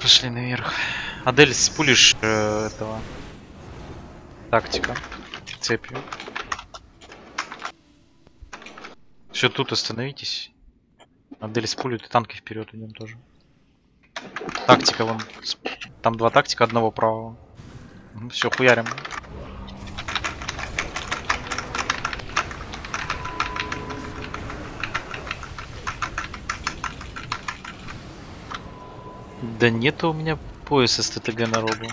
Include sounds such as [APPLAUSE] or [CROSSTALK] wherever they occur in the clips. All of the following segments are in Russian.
Пошли наверх. Адель, спулишь э, этого тактика цепью. Все, тут остановитесь. Адель спулит и танки вперед идем тоже. Тактика вон. Там два тактика, одного правого. Все, хуярим. Да нету у меня пояса с ТТГ народу.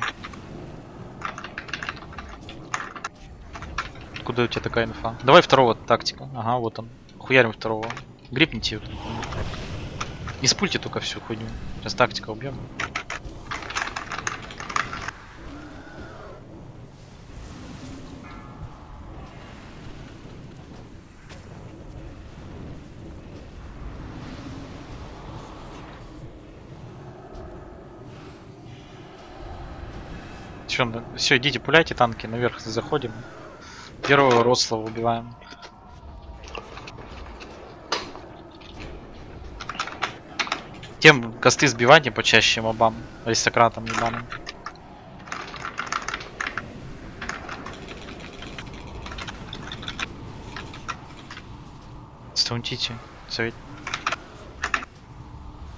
Откуда у тебя такая инфа? Давай второго тактика. Ага, вот он. Хуярим второго. Грипните. Не спульте только всю хуйню. Сейчас тактика убьем. Все, все, идите пуляйте танки, наверх заходим. Первого Рослава убиваем. Тем косты сбивайте почаще мобам, аристократам ебаным. Стаунтите, совет.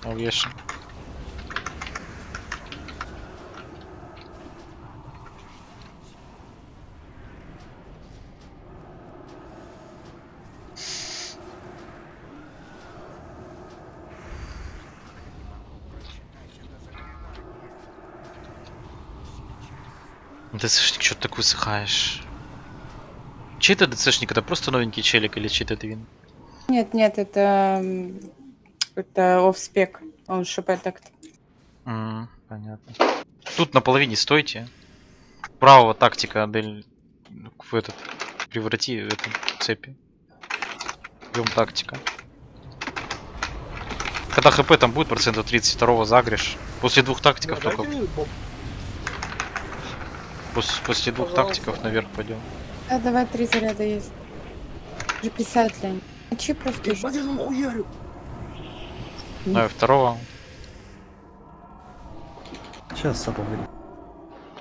Увешен. ДЦшник, что ты так высыхаешь? Чей это ДЦшник? Это просто новенький челик или чей-то твин? Нет, нет, это... Это офспек. Он ШП так М, понятно. Тут на половине стойте. Правого тактика Адель в этот преврати в эту цепи. Берем тактика. Когда хп там будет процентов 32 загришь. После двух тактиков только. После, после двух Пожалуйста. тактиков наверх пойдем. Да, давай три заряда есть. Уже 50 лень. Мочи просто хуярю. Давай второго. Сейчас сапа выйду.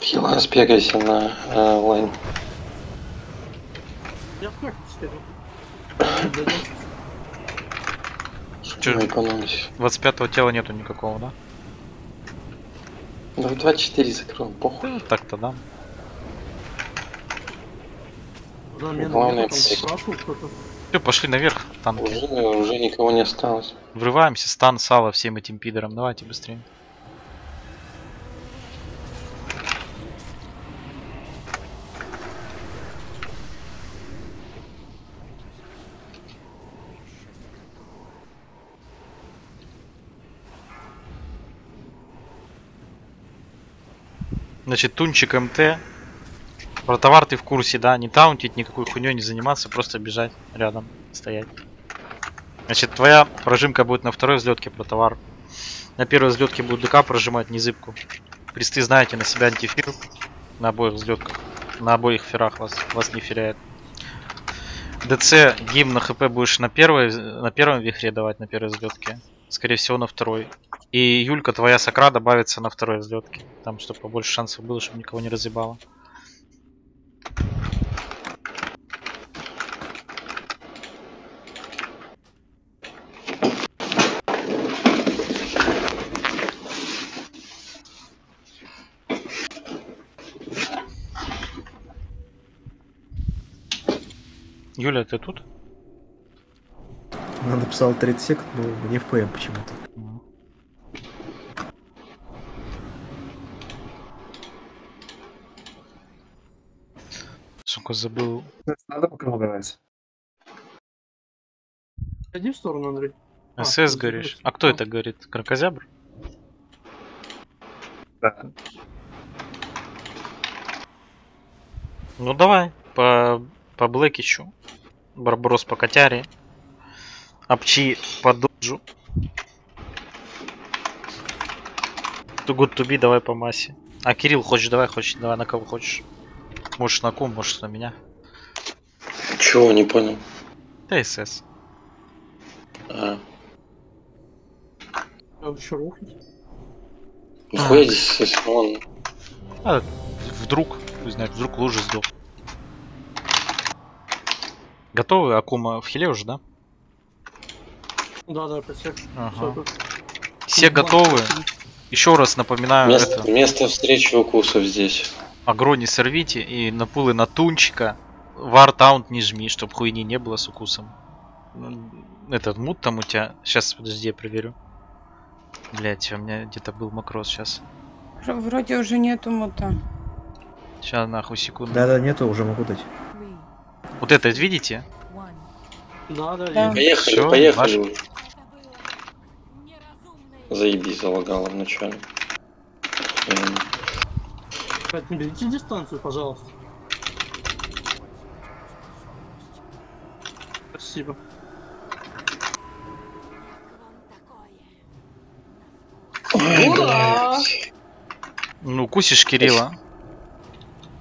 Хила спегайся на э, лайн. Я в как скажу. Чё? На экономисе. 25 тела нету никакого, да? Да в 2-4 закрыл, похуй. Ну, Так-то да. Да, меня Главное, там псих. спрашивал кто-то. Все, пошли наверх, танки. Уже, уже никого не осталось. Врываемся, стан, сало всем этим пидорам. Давайте быстрее. Значит, тунчик МТ. Про товар ты в курсе, да? Не таунтить, никакой хуйней не заниматься, просто бежать рядом, стоять. Значит, твоя прожимка будет на второй взлетке про товар. На первой взлетке будет ДК прожимать незыбку. Присты знаете на себя антифир на обоих взлетках. На обоих ферах вас, вас не феряет. ДЦ гимн на хп будешь на первой, на первом вихре давать на первой взлетке. Скорее всего на второй. И Юлька, твоя сакра добавится на второй взлетке. Там, чтобы побольше шансов было, чтобы никого не разъебало. Юля, ты тут? Она написала 30 секунд, но мне в ПМ почему-то. Сука, забыл. Надо пока убирать. Иди в сторону, Андрей. А, СС ты горишь. забыл. А кто А. это горит? Крокозябр? Да. Ну давай, по, по Блэкичу. Барброс по Котяре. Апчи по Доджу. Too good to be, давай по массе. А Кирилл, хочешь, давай, хочешь, давай на кого хочешь. Можешь на ком, можешь на меня. Чего, не понял. ТСС. А, Надо еще рухнуть. Нихуя здесь есть, вон. А, вдруг, не знаю, вдруг лужа сдох. Готовы? Акума в хиле уже, да? Да, да, подсек. Ага. Тут. Все готовы? Еще раз напоминаю, Место, это место встречи укусов здесь. Агро не сорвите и на пулы на тунчика. Вартаунт не жми, чтоб хуйни не было с укусом. Этот мут там у тебя. Сейчас, подожди, я проверю. Блять, у меня где-то был макрос сейчас. Вр- Вроде уже нету мута. Сейчас нахуй секунду. Да-да, нету, уже могу дать. Вот это видите? Да, да, Да. Поехали, Всё, поехали. ваш-. Заебись, залагало вначале. Охуенно. Кать, не берите дистанцию, пожалуйста. Спасибо. Ой, Ура! блядь. Ну, укусишь Кирилла.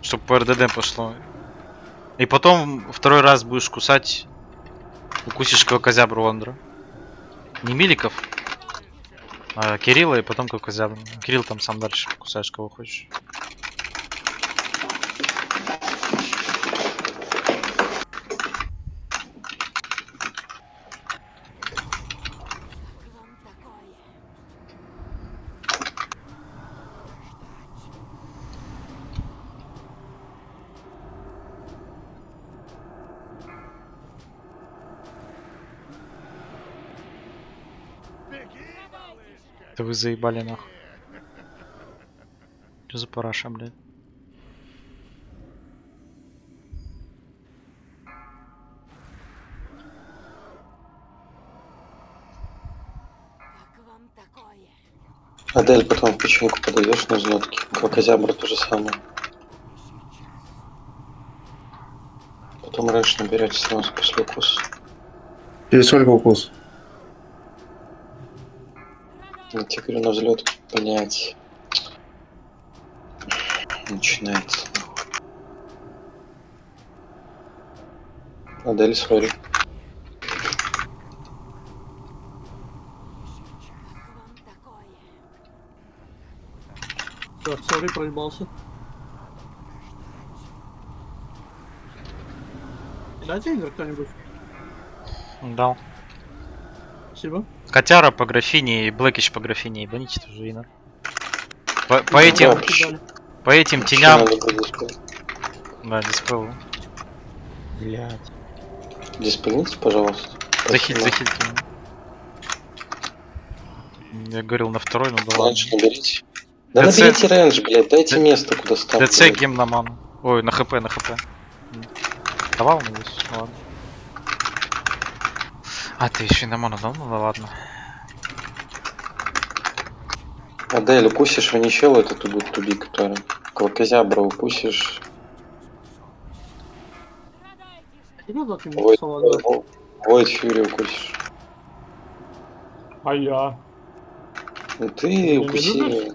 Чтоб по РДД пошло. И потом второй раз будешь кусать. Укусишь козябру Лондра. Не Миликов, а Кирилла и потом козябру. Кирилл там сам дальше кусаешь кого хочешь. Это вы заебали нахуй. Что за параша, блядь? Адель потом в печеньку подаешь на взлетке. Крокозябра то же самое. Потом рэш наберете сразу после укуса. Через сколько укус? Я тебе говорю, на взлет, блять. Начинается. Адель, сори. Так, сори, проебался. Дайте игр кто-нибудь. Дал. Спасибо. Котяра по графине и Блэкич по графине. Ебаните тоже Инна. По, по этим, да. По этим теням. Да, диспел. Блять. Диспельните, пожалуйста. Спасибо. захиль. Я говорил на второй, но да ладно. Раньше наберите. Да ДЦ. наберите рейндж, блядь, дайте Д- место, куда ставить. ДЦ гем на ману. Ой, на хп, на хп. Давал мне здесь? Ладно. А, ты еще на ману дал? Ну да ладно. Адель, укусишь ваничелу, это тут будет туби, который. Крокозябра укусишь. Да. Войд Фьюри укусишь. А я? Ну ты укуси.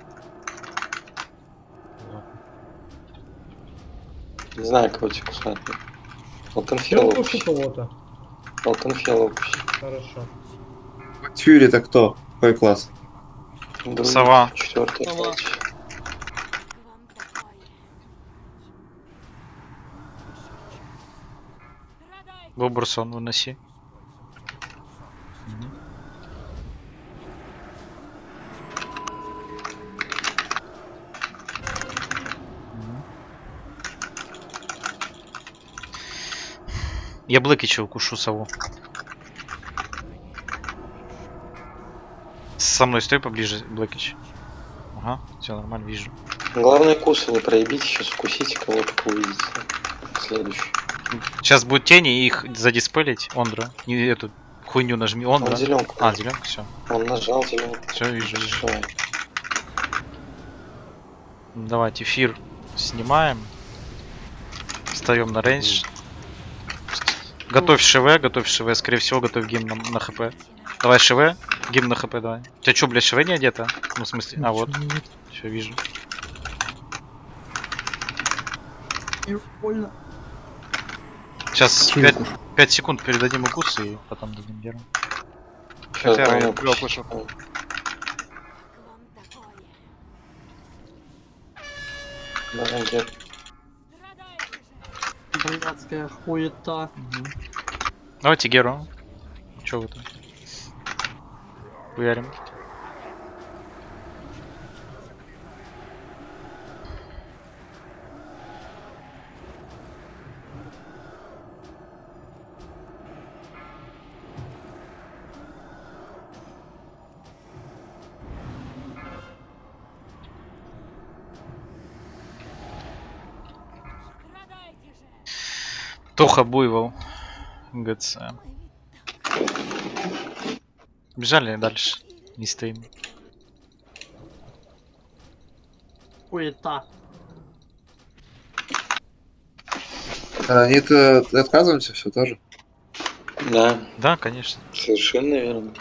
Не знаю, кого тебе кусать. Укушу укуси. кого-то. Алтенфелла укуси. Хорошо. Фьюри это кто? Какой класс? Другой, Сова. Четвертый, Сова. Бобрсон выноси. Я Блэкича укушу сову. Со мной стой поближе, Блэкич. Ага, все нормально, вижу. Главное кусы не проебите, сейчас укусите кого-то, увидите. Следующий. Сейчас будет тени и их задиспелить. Ондра. Не эту хуйню нажми. Ондра. Он зеленку. А, зеленка, все. Он нажал зеленку. Все, вижу, вижу. Давайте эфир снимаем. Встаем на рейндж. Готовь ШВ, готовь ШВ, скорее всего, готовь гимн на, на хп. Давай ШВ, гимн на хп давай. У тебя что, блядь, ШВ не одето? Ну, в смысле, а вот. Все, вижу. И больно. Сейчас Чей 5, укуш? секунд передадим укус и потом дадим геру. Сейчас Хотя я укушу. Давай, дед. Блядская хуета. Давайте Геру. Чё вы там? Хуярим. Тоха Буйвол. ГЦ. Бежали дальше. Не стоим. Хуета. А они-то отказываются все тоже. Да, Да, конечно. совершенно верно.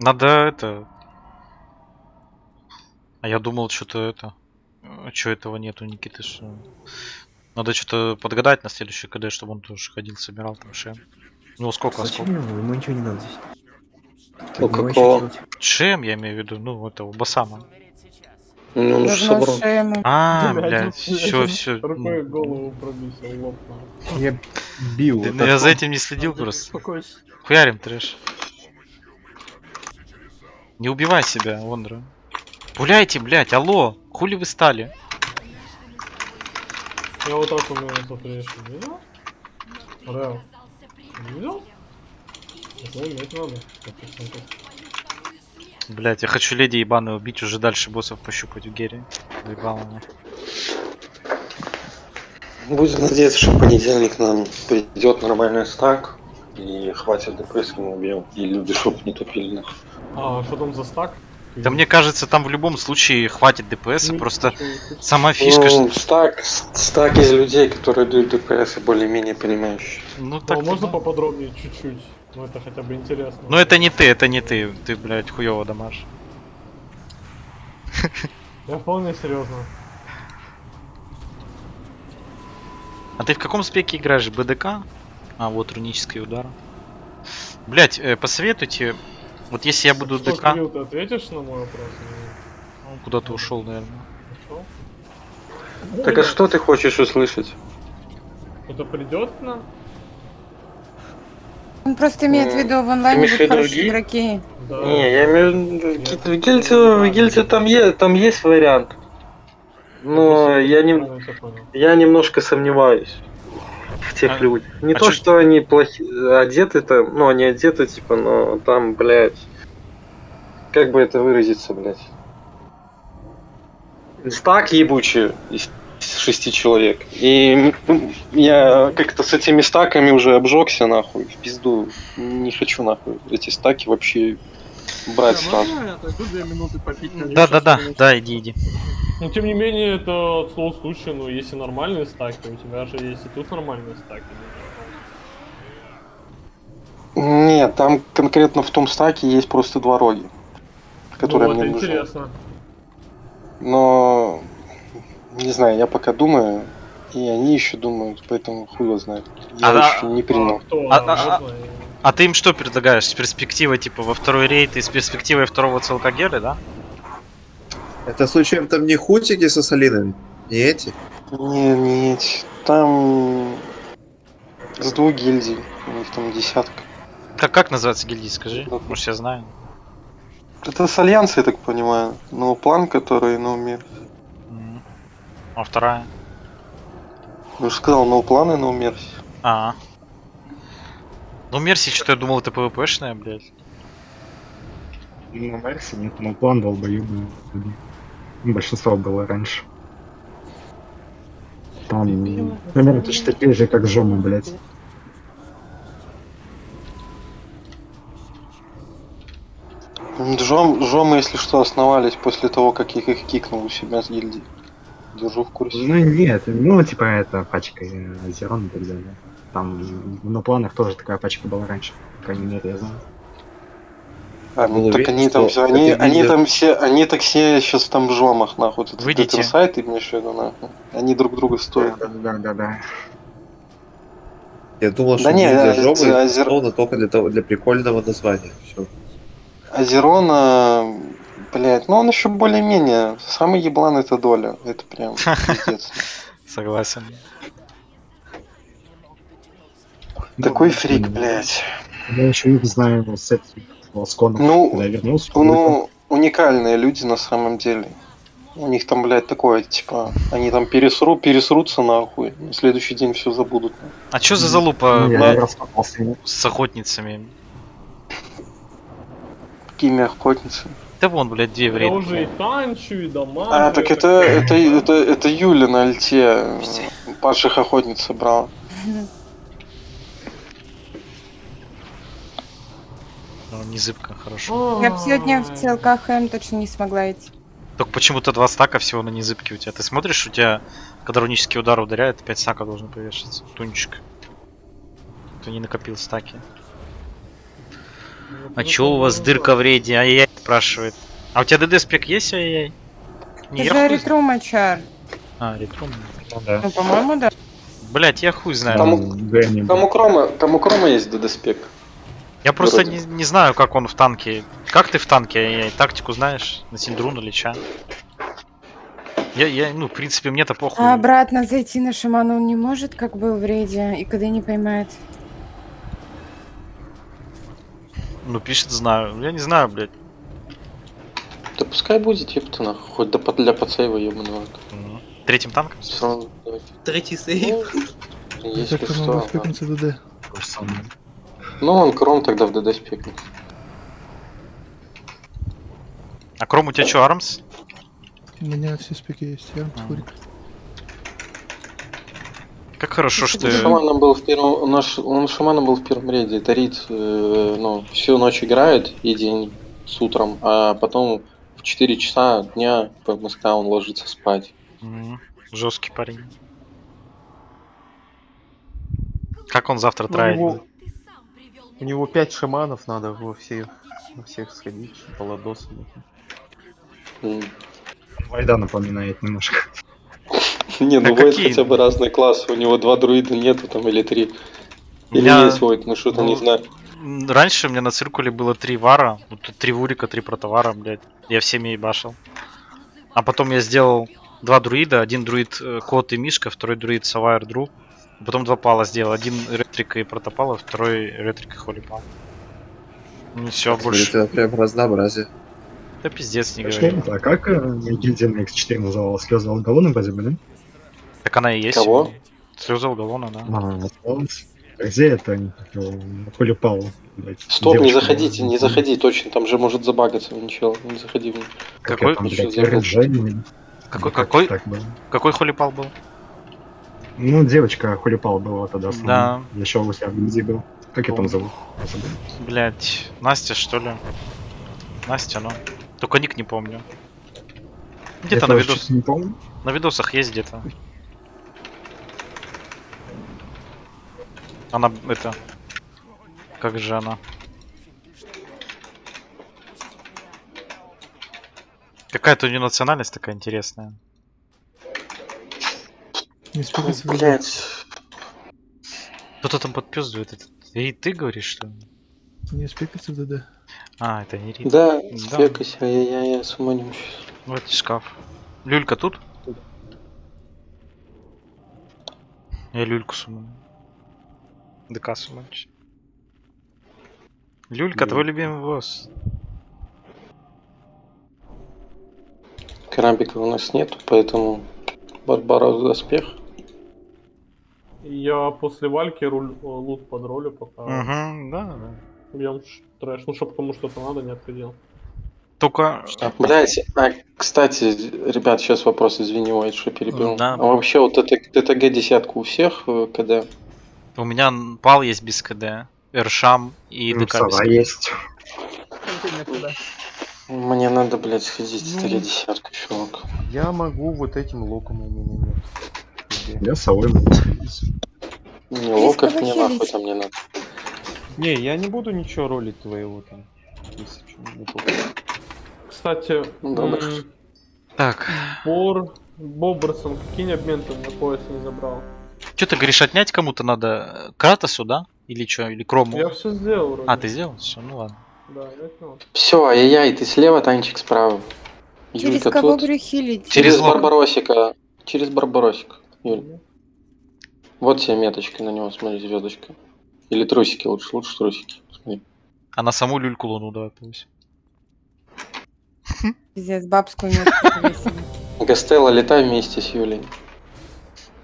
Надо это... А я думал, что-то это... Что этого нету, Никиты, что... Надо что-то подгадать на следующий КД, чтобы он тоже ходил, собирал там шем. Ну, сколько, Зачем сколько? ему? Ему ничего не надо здесь. Ну, От него какого? Шем, я имею в виду, ну, этого Басама. Ну, он Давно собрал. А, Блядь, ну, все, все. Рукой голову пробил, лоб. нахуй. Я бил. вот Я за этим не следил просто. успокойся. Хуярим трэш. Не убивай себя, Вондра. Гуляйте, блядь, алло, хули вы стали? Я вот так умею запрещу. Видел? Реал. Видел? Это уметь надо. Блять, я хочу леди ебаную убить, уже дальше боссов пощупать в Гере. Заебало меня. Будем надеяться, что в понедельник нам придет нормальный стак. И хватит ему убил. И люди чтоб не тупили нахуй. А, что там за стак? Да мне кажется, там в любом случае хватит ДПС, Ну, просто сама фишка, ну, что... стак, стак из людей, которые дают ДПС и более-менее понимающие. Ну Ну, так можно поподробнее чуть-чуть? Ну, это хотя бы интересно. Ну это не ты, это не ты. Ты, блядь, хуёво дамаж. [LAUGHS] Я вполне серьезно. А ты в каком спеке играешь? БДК? А, вот рунический удар. Блять, посоветуйте. Вот если я буду Что, ДК... Кирилл, ты ответишь на мой вопрос? Ну, Куда ты ушел, наверное. Ушел? Так а что ты хочешь услышать? Это придет к нам? Он просто имеет в виду в онлайне будут виду хорошие другие? игроки. Да. Не, я имею в виду, в гильдии, в гильдии там, е- там есть вариант. Но я, не, я немножко сомневаюсь тех А- людях. Не а то, чё- что они плохи, одеты там, ну они одеты, типа, но там, блядь, как бы это выразиться, блядь. Стак ебучий из шести человек. И я как-то с этими стаками уже обжегся, нахуй, в пизду. Не хочу, нахуй, эти стаки вообще брать Бля, сразу. я отойду две минуты попить? Надеюсь, Да-да-да, что- да, иди, иди. Но тем не менее, это от слова случая, ну, если нормальные стаки, у тебя же есть и тут нормальные стаки. Нет, там конкретно в том стаке есть просто два роги, которые ну, мне это нужны. интересно. Но не знаю, я пока думаю, и они еще думают, поэтому хуй его знает. Я А, да, еще не принял. А, кто? А- А, а- можно? А ты им что предлагаешь? С перспективой, типа, во второй рейд и с перспективой второго целка Геры, да? Это случаем там не хутики со солинами? Не эти? Не, не эти. Там с двух гильдий, у них там десятка. Как, как называется гильдия, скажи? Может, я знаю. Это с альянса, я так понимаю. Но план, который на уме. М. А вторая? Я уже сказал, но планы на умерсе. А. Ну, Мерси, что я думал, это ПВПшная, блядь. Ну, Мерси нет, но план долбоебный. Большинство было раньше. Там примерно точно такие же, как Жома, блядь. Джом, Жомы, если что, основались после того, как я их кикнул у себя с гильдии. Держу в курсе. Ну нет, ну типа это пачка Зерон и так далее. Там на планах тоже такая пачка была раньше, по крайней мере, я знаю. А, ну, так они там все, они, это они там все, они так все сейчас там в жомах, нахуй. Этот Выйдите. сайт, ты имеешь в виду, нахуй. Они друг друга стоят. Да, да, да, да. Я думал, Да что не, гильдия а, жопы а, зер- условно только для, того, для прикольного названия. Все. Азерона, блядь, ну он еще более-менее. Самый еблан это доля. Это прям [LAUGHS] пиздец. Согласен. Такой фрик, блядь. Я еще их знаю с этим Лосконом. Ну, Когда я вернулся. Ну, уникальные люди на самом деле. У них там, блядь, такое, типа, они там пересру, пересрутся нахуй, на следующий день все забудут. А чё за залупа Ну, я на- с охотницами? Какими охотницы. Да вон, блядь, две в Я уже и танчу, и дома. А, так это, это, это, это Юля на альте падших охотниц собрала. Ну, не зыбко, хорошо. Я бы сегодня в ЦЛК ХМ точно не смогла идти. Только почему-то два стака всего на незыбке у тебя. Ты смотришь, у тебя, когда рунический удар ударяет, 5 стаков должен повешаться. Тунчик. Кто не накопил стаки. А чё у вас дырка в рейде? Ай-яй, спрашивает. А у тебя ДД спек есть, ай-яй? Не, Это я мачар. А, ретрум. Ну да. Ну, по-моему, да. Блять, я хуй знаю. Там- у Крома, там у Крома есть ДД-спек. Я просто вроде. не, не знаю, как он в танке. Как ты в танке? Тактику знаешь? На Синдрун или ча? Я, я, ну, в принципе, мне-то похуй. А обратно зайти на шамана он не может, как был в рейде, и когда не поймает. Ну, пишет, знаю. Я не знаю, блядь. Да пускай будет, нахуй. Хоть до, для подсейва ебаного. Мгм. Третьим танком? Третий сейв. Ну, Есть Как-то ДД. Ну, он Кром тогда в ДД спекнет. А Кром у тебя что, Армс? У меня все спеки есть. Я А. фурик. Как хорошо, что... Он шаманом был в первом, он, наш, он шаманом был в первом рейде. Это Рид, э, ну, всю ночь играет и день с утром, а потом в 4 часа дня по МСК он ложится спать. Жесткий парень. Как он завтра Ну, траить его-? У него пять шаманов, надо во всех, во всех сходить, Паладосы. М. Вайда напоминает немножко. [LAUGHS] Не, ну Войд хотя бы разные классы. У него два друида нету там или три. Или есть Войд, ну что-то не знаю. Раньше у меня на циркуле было три вара, вот тут три вурика, три протовара, блядь. Я всеми ебашил. А потом я сделал два друида, один друид э, кот и мишка, второй друид сова и дру. Потом два пала сделал, один ретрик и протопала, второй ретрик и холипал. Ну все, больше. Это прям разнообразие. Да пиздец, не Что говори. А как э, гильдия на X4 называлась? Слезы Алгалона вроде бы, да? Так она и есть. Кого? Слеза Алгалона, да. А. А Где это? э, Холипал, Стоп, не заходите, не заходи, точно, там же может забагаться ничего, не заходи в. Как Какой-? Какой, Как какой, какой холипал был? Ну, девочка Холипал была тогда. с Да. Еще у себя в гильдии был. Как ее там зовут? Блять, Настя что ли? Настя, ну. Только ник не помню. Где-то на, тоже видос... честно не помню. на видосах есть где-то. Она это. Как же она? Какая-то у нее национальность такая интересная. Не ДД. Блять, Кто-то там подпиздывает этот. И ты говоришь, что ли? Не спекаться в ДД. А, это не Рит. да, Да. спекайся, ай-яй-яй, суманим сейчас. Вот шкаф. Люлька тут? Я люльку сумму. ДК суммач. Люлька, твой любимый босс. Керамбика у нас нету, поэтому Барбара доспех. Я после вальки руль, о, лут под ролю пока. Угу, да, да. Бьем трэш. Ну, чтоб кому что-то надо, не отходил. Только... Блять, а, кстати, ребят, сейчас вопрос, извини, Уайт, что перебил. Да. А вообще вот это ТТГ десятку у всех, э, когда У меня пал есть без КД. Эршам и Ну, ДК без КД. есть. мне надо, блять, сходить в Ну. три десятка, чувак. Я могу вот этим луком у меня нет. Я совой могу сходить. Не, мне хилить? нахуй там не надо. Не, я не буду ничего ролить твоего там. Если чё, не. Кстати, м, Так, Бор, Боберсон, какие обмен ты на пояс не забрал? что ты говоришь, отнять кому-то надо Кратосу, да? Или что? Или Крому? Я все сделал вроде. А, ты сделал? Все, ну ладно. Да, я. Все, ай-яй, ты слева, Танчик справа. Через Юлька кого тут. говорю хилить? Через. Барбаросика. Через Барбаросика, Юль. Вот тебе меточка на него, смотри, звездочка. Или трусики лучше, лучше трусики. Смотри. А на саму люльку луну давай повысим. [LAUGHS] Пиздец, бабскую метку [LAUGHS] повесили. Гастелла, летай вместе с Юлей.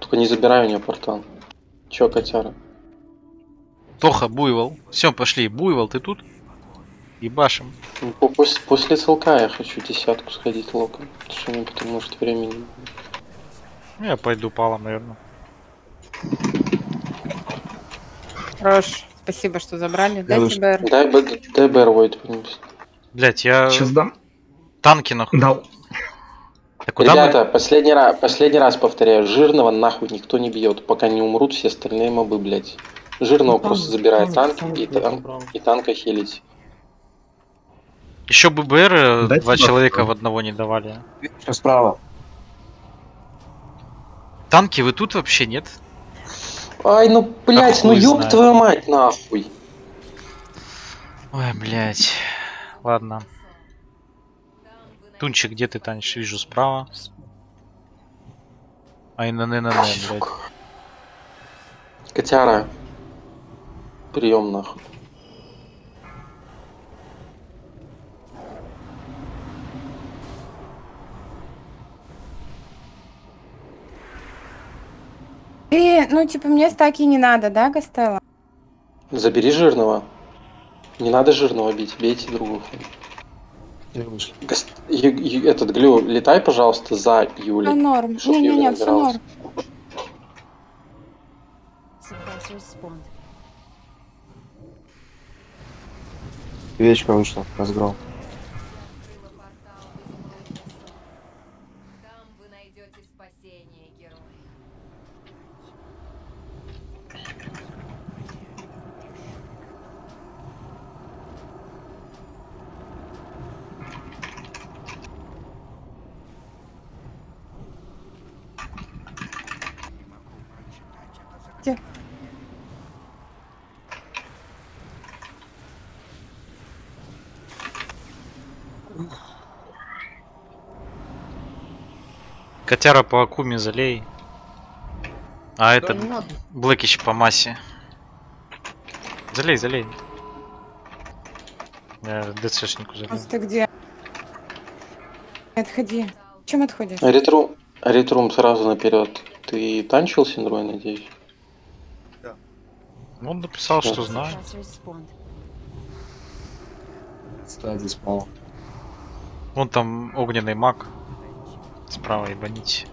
Только не забирай у нее портал. Чё, котяра? Тоха, буйвол. Все, пошли. Буйвол, ты тут? Ебашим. Ну, по- После, после целка я хочу десятку сходить локом. Потому что мне потом может времени. не будет. Ну, Я пойду палом, наверное. Хорош. Спасибо, что забрали. Уж- БР. Дай, Б- дай БР Войт принести. Блять, я Сейчас дам. танки нахуй. Дал. Так куда мы- Ребята, последний раз, последний раз повторяю, жирного нахуй никто не бьет, пока не умрут все остальные мобы, блять. Жирного Там- просто забирает танк и, тан- и танка хилить. Еще бы БР э, Дайте два человека в одного не давали. Все справа. Танки вы тут вообще нет? Ай, ну блять, А ну ёб твою мать нахуй. Ой, блять. Ладно. Тунчик, где ты танешь? Вижу справа. Ай, на на на на, блядь. Котяра. Прием нахуй. Ты, ну, типа, мне стаки не надо, да, Гастелла? Забери жирного. Не надо жирного бить, бейте другую Ю- Ю- Этот глю, летай, пожалуйста, за Все Юлей. норм. Чтоб Не-не-не, Юля все норм. Вечка вышла, разгром. Там вы найдете спасение, герои. Котяра по Акуме залей. А этот Блэкич по массе. Залей, залей. Я ДЦшнику залей. Просто где? Отходи. Чем отходишь? Ретрум, ретрум сразу наперед. Ты танчил синдрой, надеюсь? Он написал, что знает. Стадии спал. Вон там огненный маг. Справа ебанить.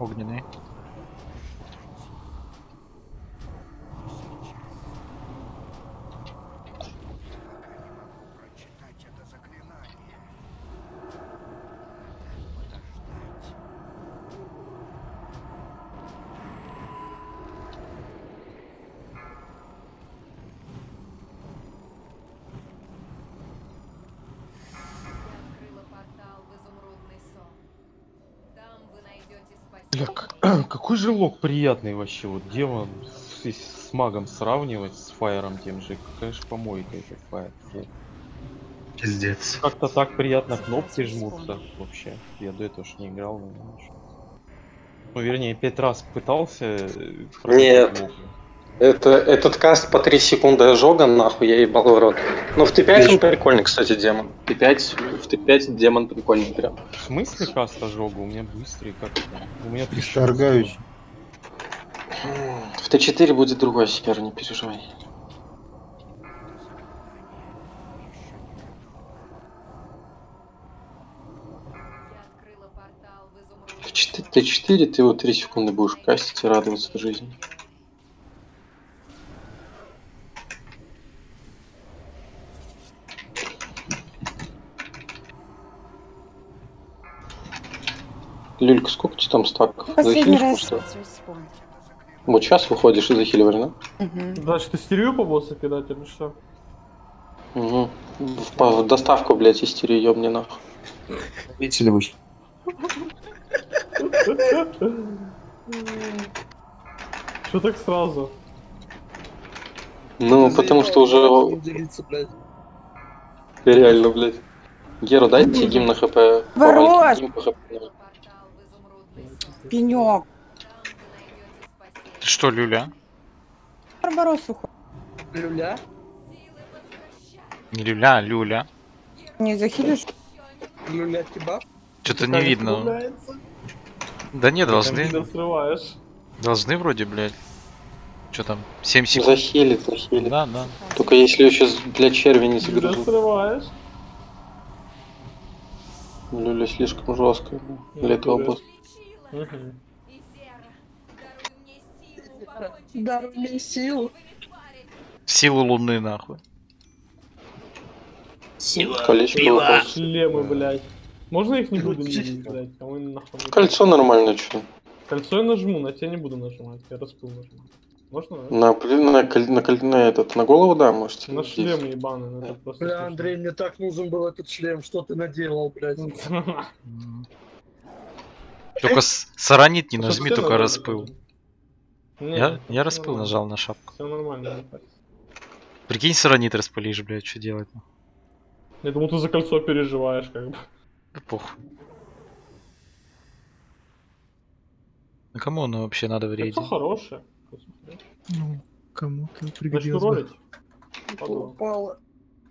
Справа маг какой же лог приятный вообще, вот демон с, с магом сравнивать, с фаером тем же, какая же помойка этот фаер. Пиздец. Как-то так приятно кнопки жмутся вообще. Я до этого ж не играл, но знаешь. Ну, вернее, пять раз пытался. э, Нет. Это, этот каст по 3 секунды ожога, нахуй, я ебал в рот. Ну, в Т5 он прикольный, кстати, демон. Т5, в Т5 демон прикольный прям. В смысле каст ожога? У меня быстрый как-то. У меня Исторгающий. В В Т4 будет другой сервер, не переживай. Я открыла портал в изумрудный В чет- Т4 ты вот 3 секунды будешь кастить и радоваться жизни. Люлька, сколько у тебя там стаков? Последний Захилишь, раз. может, Вот сейчас выходишь и захиливаешь, да? Мгм. Значит, истерию по боссу кидать или что? Угу. В, по- в доставку, блядь, истерию ёбни нахуй. Видите ли вы? Что так сразу? Ну, потому что уже реально, блядь. Геру, дайте гимн на хп. Ворот! Повальте гимн по хп. портал в изумрудный сон. Пенек. Ты что, Люля? Барбарос уходит. Люля? Не Люля, а Люля. Не захилишь? Люля кебаб? Что-то не видно. Да не, должны. Должны вроде, блядь. Что там? 7 секунд. Захилит, захилит. Да, да. Только если ее сейчас, блядь, черви не Ты загрызут. срываешь. Люля слишком жесткая для этого босса. Зера, даруй мне силу, покончить Даруй мне силу. луны, нахуй. Колечко выпало. Шлемы, блядь. Можно их не буду видеть, блядь? Кому нахуй? Кольцо нормально, что? Кольцо я нажму, на тебя не буду нажимать, я распыл нажимать. Можно? На, блин, на, на, коль- на этот, на голову, да, можете. На здесь. шлем ебаный, ну это просто Бля. Андрей, мне так нужен был этот шлем, что ты наделал, блядь? [LAUGHS] Только саранит не Чтоб нажми, только распыл. Я, я распыл нажал на шапку. Все нормально. Прикинь, саранит распылишь, блядь, что делать? Я думал, ты за кольцо переживаешь, как бы. Да похуй. На кому оно вообще надо в рейде? Кольцо хорошее. Ну, кому-то пригодилось. Упала.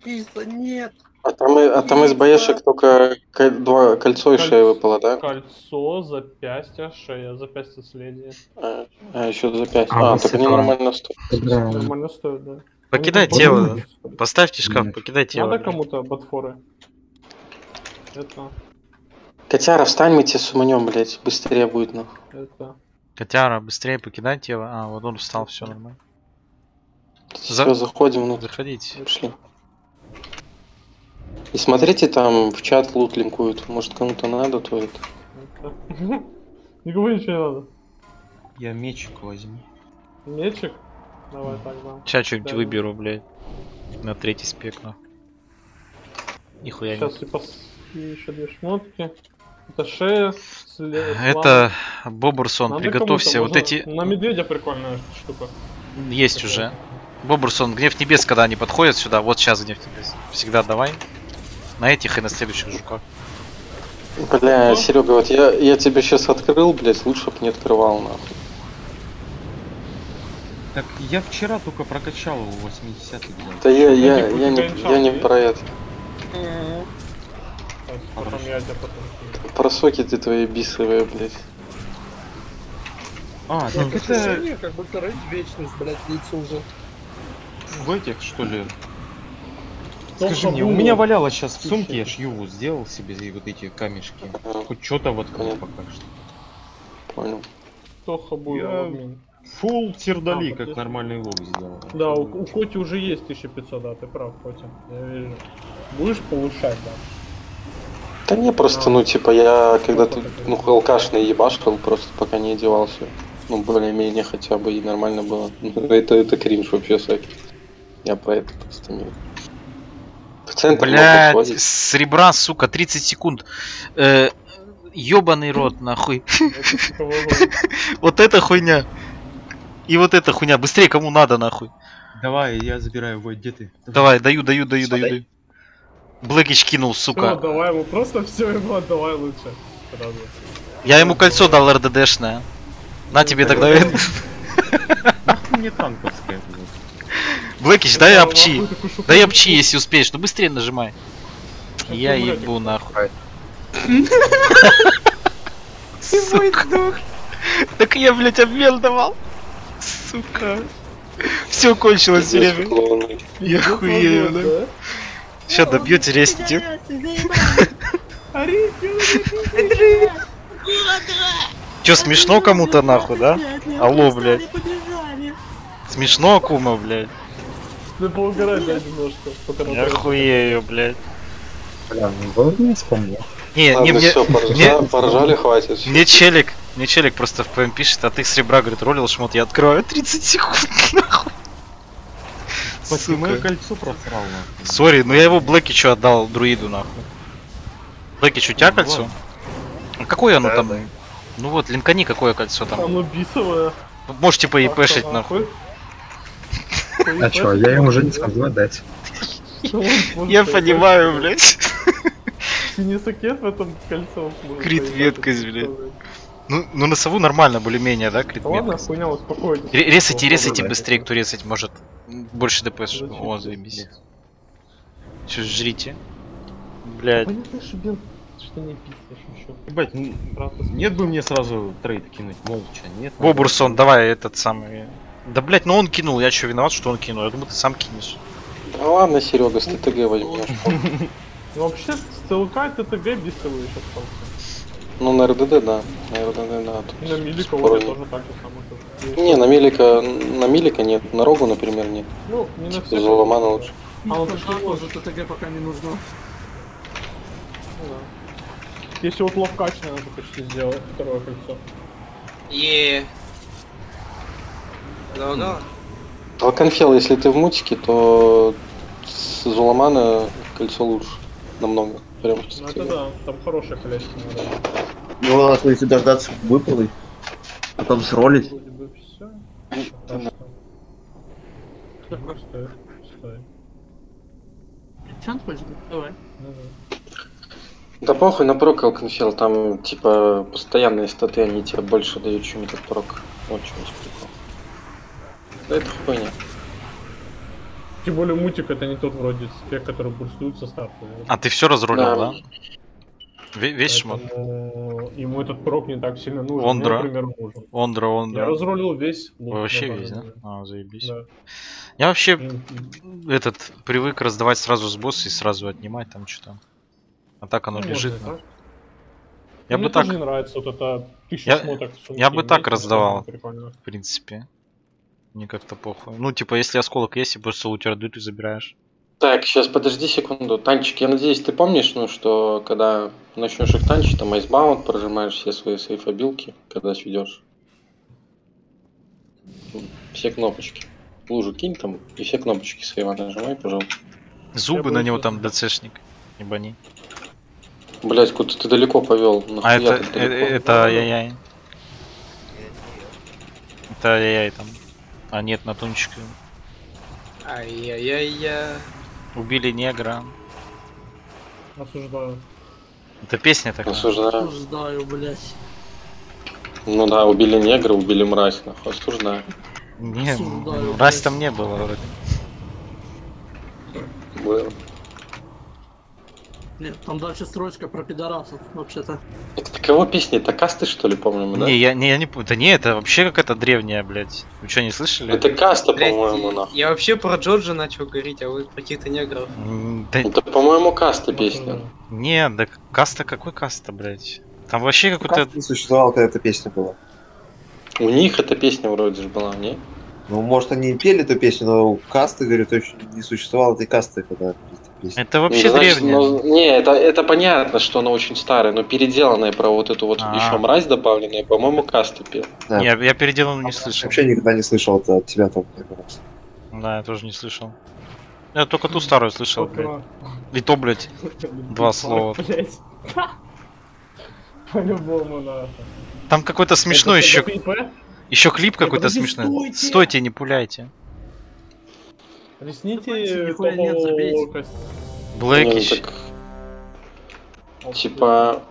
Киса, нет. А там, и- а там из боешек только ко- два кольцо и шея выпало, да? Кольцо, запястье, шея, запястье следие. А, а, еще за 5. А, А, так они нормально стоят. Да. Нормально стоит, да. Покидай Они тело. Поставьте шкаф, Нет. покидай тело. Надо кому-то ботфоры. Это, Котяра, встань, мы тебе суманем, блядь, быстрее будет, нахуй. это. Котяра, быстрее покидай тело. А, вот он встал, все нормально. За- Все, заходим внутрь. Заходите. Пошли. И смотрите, там в чат лут линкуют. Может, кому-то надо, то это. [LAUGHS] Никому ничего не надо. Я мечик возьми. Мечик? Давай так, да. Сейчас что-нибудь выберу, блядь. На третий спек, нахуй. Нихуя Сейчас пос... и еще две шмотки. Это шея. Это Бобурсон, Надо приготовься. Вот эти На медведя прикольная штука. есть уже. Бобурсон, гнев небес, когда они подходят сюда, вот сейчас гнев небес. Всегда давай. На этих и на следующих жуках. Бля, Что? Серега, вот я, я тебе сейчас открыл, блядь, лучше бы не открывал, нахуй. Так я вчера только прокачал его 80 блядь. Да я, я, я, не, я не про это. Потом я тебя потом кину. Про сокеты твои бисовые, блядь. А, так это Ощущение, как будто рейд вечность, блядь, длится уже. в этих, что ли? Скажи мне, у меня валялось сейчас в сумке, я шью сделал себе вот эти камешки. Хоть что-то воткнул пока что. понял. Тоха будет. Фул сердали, А, как нормальный лог сделал. Да, у, у Коти уже есть 1500, да, ты прав, Котя. Я вижу. Будешь повышать, да? Да не, просто, А. ну, типа, я когда-то, ну, алкашный ебашкал, просто пока не одевался. Ну, более-менее хотя бы и нормально было. [LAUGHS] Это, это кринж вообще, Саки. Я про это просто не... В центр сводить. с ребра, сука, 30 секунд. Э, ёбаный рот, нахуй. [LAUGHS] Вот эта хуйня. И вот эта хуйня. Быстрее, кому надо, нахуй. Давай, я забираю, вот где ты? Давай, даю, даю, даю, даю, даю. Блэкич кинул, сука. давай ему просто все ему отдавай лучше. Сразу. Я ему кольцо дал РДДшное. На тебе тогда. [LAUGHS] Нахуй мне танковская, блядь. Блэкич, дай шуху- Дай обчи, если успеешь. Ну быстрее нажимай. Я ебу нахуй. Сука. Так я, блядь, обмен давал. Сука. Все кончилось все время. Я хуею, да? Сейчас добьете, резните. Че, смешно кому-то нахуй, да? Алло, блядь. Смешно, Акума, блядь. Ты поугарай, да, немножко. пока Я хуею, блядь. Бля, ну вы не вспомнил. Не, не, Ладно, мне, все, мне- поржали, хватит. мне челик, мне челик просто в ПМ пишет, а ты с ребра, говорит, ролил шмот, я открою 30 секунд, [LAUGHS] нахуй. Спасибо, мое Сука. кольцо просрал, нахуй. Сори, ну я его Блэкичу отдал друиду, нахуй. Блэкич, у тебя Ну, кольцо? А какое оно Да, там? да. Ну вот, линкани какое кольцо там. Оно бисовое. Можешь типа епешить, что, нахуй. А чё, я ему уже не смогу отдать. Я понимаю, блядь. Синий сакет в этом кольцо. Крит веткость, блядь. Ну, ну на сову нормально, более-менее, да, крит ладно, хуйня, успокойтесь. Ре- Резайте, Попробуй, резайте да. быстрее, кто резать может. Больше ДПС. О, заебись. Че, жрите. Блядь. Понятно, что не пиздишь еще. Ебать, м, нет бы мне сразу трейд кинуть, молча, нет. Бобурсон, давай этот самый. Да блять, ну он кинул, я что виноват, что он кинул? Я думаю, ты сам кинешь. Да ладно, Серега, с ТТГ возьмешь. Ну [LAUGHS] вообще, СТЛК и ТТГ бисовые сейчас стался. Ну, на РДД, да. На РДД, да. И на Милика вот нет. тоже так же самое. Не, на Милика, на Милика нет, на Рогу, например, нет. Ну, не на Типа всех. Золомана лучше. А он тоже ТТГ пока не нужно. Ну да. Если вот ловкач, наверное, почти сделал второе кольцо. Е. Да, Алканфел, если ты в мутике, то с Зуломана кольцо лучше. Намного. Прям Ну это да, там хорошая колечко надо. Ну, надо, если дождаться выпалы, потом сролить. Вроде бы все. да. Стой, стой. Чант хочешь? Давай. Ну да. Да похуй на прок Алканфел, там типа постоянные статы, они тебе больше дают, чем этот прок. Вот прикол. Да это хуйня. Тем более мутик это не тот вроде спек, который бурстует со старта. А ты все разрулил, да? Да. Ве- Весь шмот? Ему этот прок не так сильно нужен. Ондра. Мне, например, нужен. Ондра, Я Ондра. разрулил весь лут. Вообще на весь, да? А, заебись. момент. Я вообще Да. Этот привык раздавать сразу с босса и сразу отнимать там что-то. А так оно ну, лежит. можно ну. так. Я Мне бы так, тоже не нравится вот это тысяча Я- я бы так раздавал. в принципе. Мне как-то похуй. Ну, типа, если осколок есть, и просто лутер дают и забираешь. Так, сейчас подожди секунду. Танчик, я надеюсь, ты помнишь, ну, что когда начнешь их танчить, там айсбаунд, прожимаешь все свои сейфобилки, когда сведешь. Все кнопочки. Лужу кинь там, и все кнопочки сейва нажимай, пожалуйста. Зубы бы на него там. ДЦшник. Ебани. Блять, куда ты далеко повел. А это, э- далеко? это ай-яй. Это ай-яй там. А нет, на тунчике. Ай-яй-яй-я. Убили негра. Осуждаю. Это песня такая. Осуждаю. Осуждаю, блядь. Ну да, убили негра, убили мразь, нахуй, осуждаю. Не, Осуждаю, раз блядь. там не было вроде. Было. Нет, там дальше строчка про пидорасов, вообще-то. Это кого песни? Это касты, что ли, помним, да? Не, я не, я не помню. Да не, это вообще какая-то древняя, блядь. Вы что, не слышали? Это каста, по-моему, нахуй. я вообще про Джорджа начал говорить, а вы про каких-то негров. Да Это, по-моему, каста песня. Не, да каста какой каста, блядь? Там вообще какой-то... Как не существовало, когда эта песня была? У них эта песня вроде же была, не? Ну, может, они и пели эту песню, но у касты, говорю, точно не существовало этой касты, когда. Это вообще Ну, значит, древняя. ну, не, это, это понятно, что она очень старая, но переделанная про вот эту вот А. еще мразь добавленная, по-моему, каста пел. Да. Не, я переделанную не слышал. Вообще никогда не слышал это от тебя там. первый раз. Да, я тоже не слышал. Я только ту старую слышал, блядь. И то, блядь. [LAUGHS] Два слова. [LAUGHS] По-любому надо. Там какой-то смешной еще, еще клип какой-то смешной. Стойте, не пуляйте. Ресните Нихуя нет, топового локость. Ну, Блэкич. так, типа,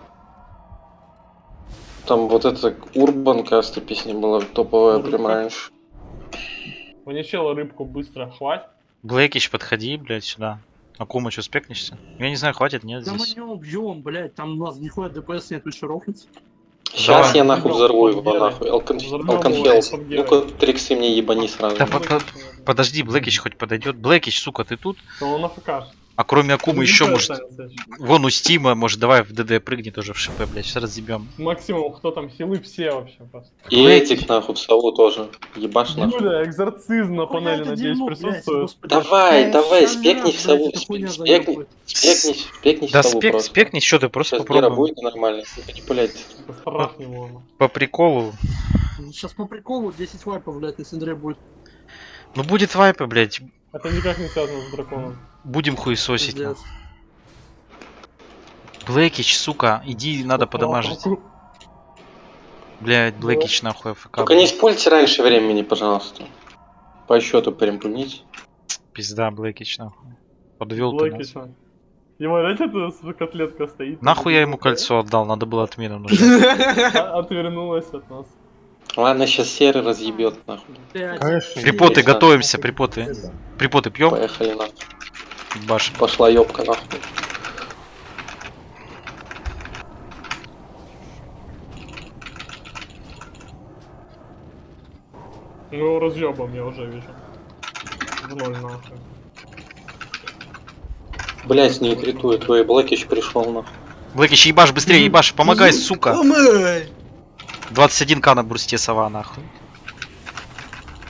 там вот эта Урбан каста песня была топовая Урбан. прям раньше. Чела рыбку быстро хватит. Блэкич, подходи, блядь, сюда. Акума, что, спекнешься? Я не знаю, хватит, нет Да мы здесь. не убьем, блядь, там у нас нихуя ДПС нет, вы широкнуть. Сейчас Давай. я нахуй взорву его, нахуй. Алкон- Взорвем Алконхелс. его, Герой. Ну-ка, триксы мне ебани сразу. Да Подожди, Блэкич хоть подойдет. Блэкич, сука, ты тут? Он АФК. А кроме Акумы еще Ну, может... останется ещё. Вон у Стима, может, давай в ДД прыгни тоже в ШП, блядь, сейчас разъебем. Максимум, кто там хилы, все вообще просто. И этих нахуй в сову тоже. Ебашь нахуй. Юля, экзорцизм на панели, надеюсь, дерьмо, блядь, присутствует. господи. Давай, давай, спекни в сову. блядь, Спекни, спекни, спекни в Да, сову спек, просто. спекни, что ты просто Сейчас попробуй. будет нормально. Не не можно. По приколу. Сейчас по приколу 10 вайпов, блядь, на Синдре будет. Ну будет вайпы, блядь. Это никак не связано с драконом. Будем хуесосить. Пиздец. Блэкич, сука, иди, надо подамажить. Блядь, Блэкич нахуй АФК. Только не используйте раньше времени, пожалуйста. По счету прям пульните. Пизда, Блэкич нахуй. Подвел ты нас. Ему, знаете, эта котлетка стоит. Нахуй я ему кольцо отдал, надо было отмену. [LAUGHS] А- Отвернулась от нас. Ладно, сейчас серый разъебет, нахуй. Конечно. Припоты, готовимся, припоты. Припоты пьем? Поехали нахуй. Башим. Пошла ёбка нахуй. Его разъебом, я уже вижу. В ноль нахуй. Блять, не критует, твой Блэкич пришел нахуй. Блэкич, ебашь быстрее, ебашь, помогай, сука. Помогай. 21к на брусте сова, нахуй.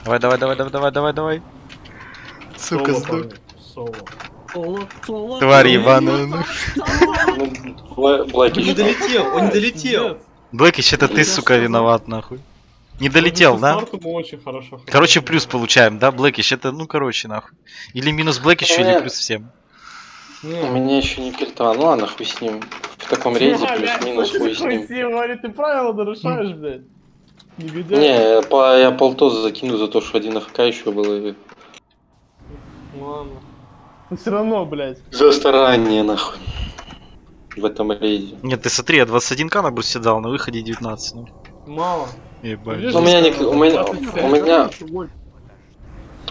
Давай, давай, давай, давай, давай, давай, давай. Сука, сдох. Соло. Соло, соло. Тварь ебаная. Ну, Блэ- Он не долетел, он не долетел. Пиздец. Блэкич, это ты, сука, виноват, нахуй. Не долетел, Ну, да? очень хорошо. Короче, плюс получаем, да, Блэкич? Это, ну, короче, нахуй. Или минус Блэкичу, или плюс всем. Не. У меня еще не критовал. Ну ладно, хуй с ним. В таком рейде плюс-минус хуй с ним. Говорит, ты правила нарушаешь, блядь. Негодяй. Не, я по- я полтоза закину за то, что один АФК еще был. Ну ладно. Но все равно, блядь. За старание, нахуй. В этом рейде. Нет, ты смотри, я 21к на брусте дал, на выходе 19, ну. Мало. Ебать. Ну, у меня не- у меня- 27. у меня-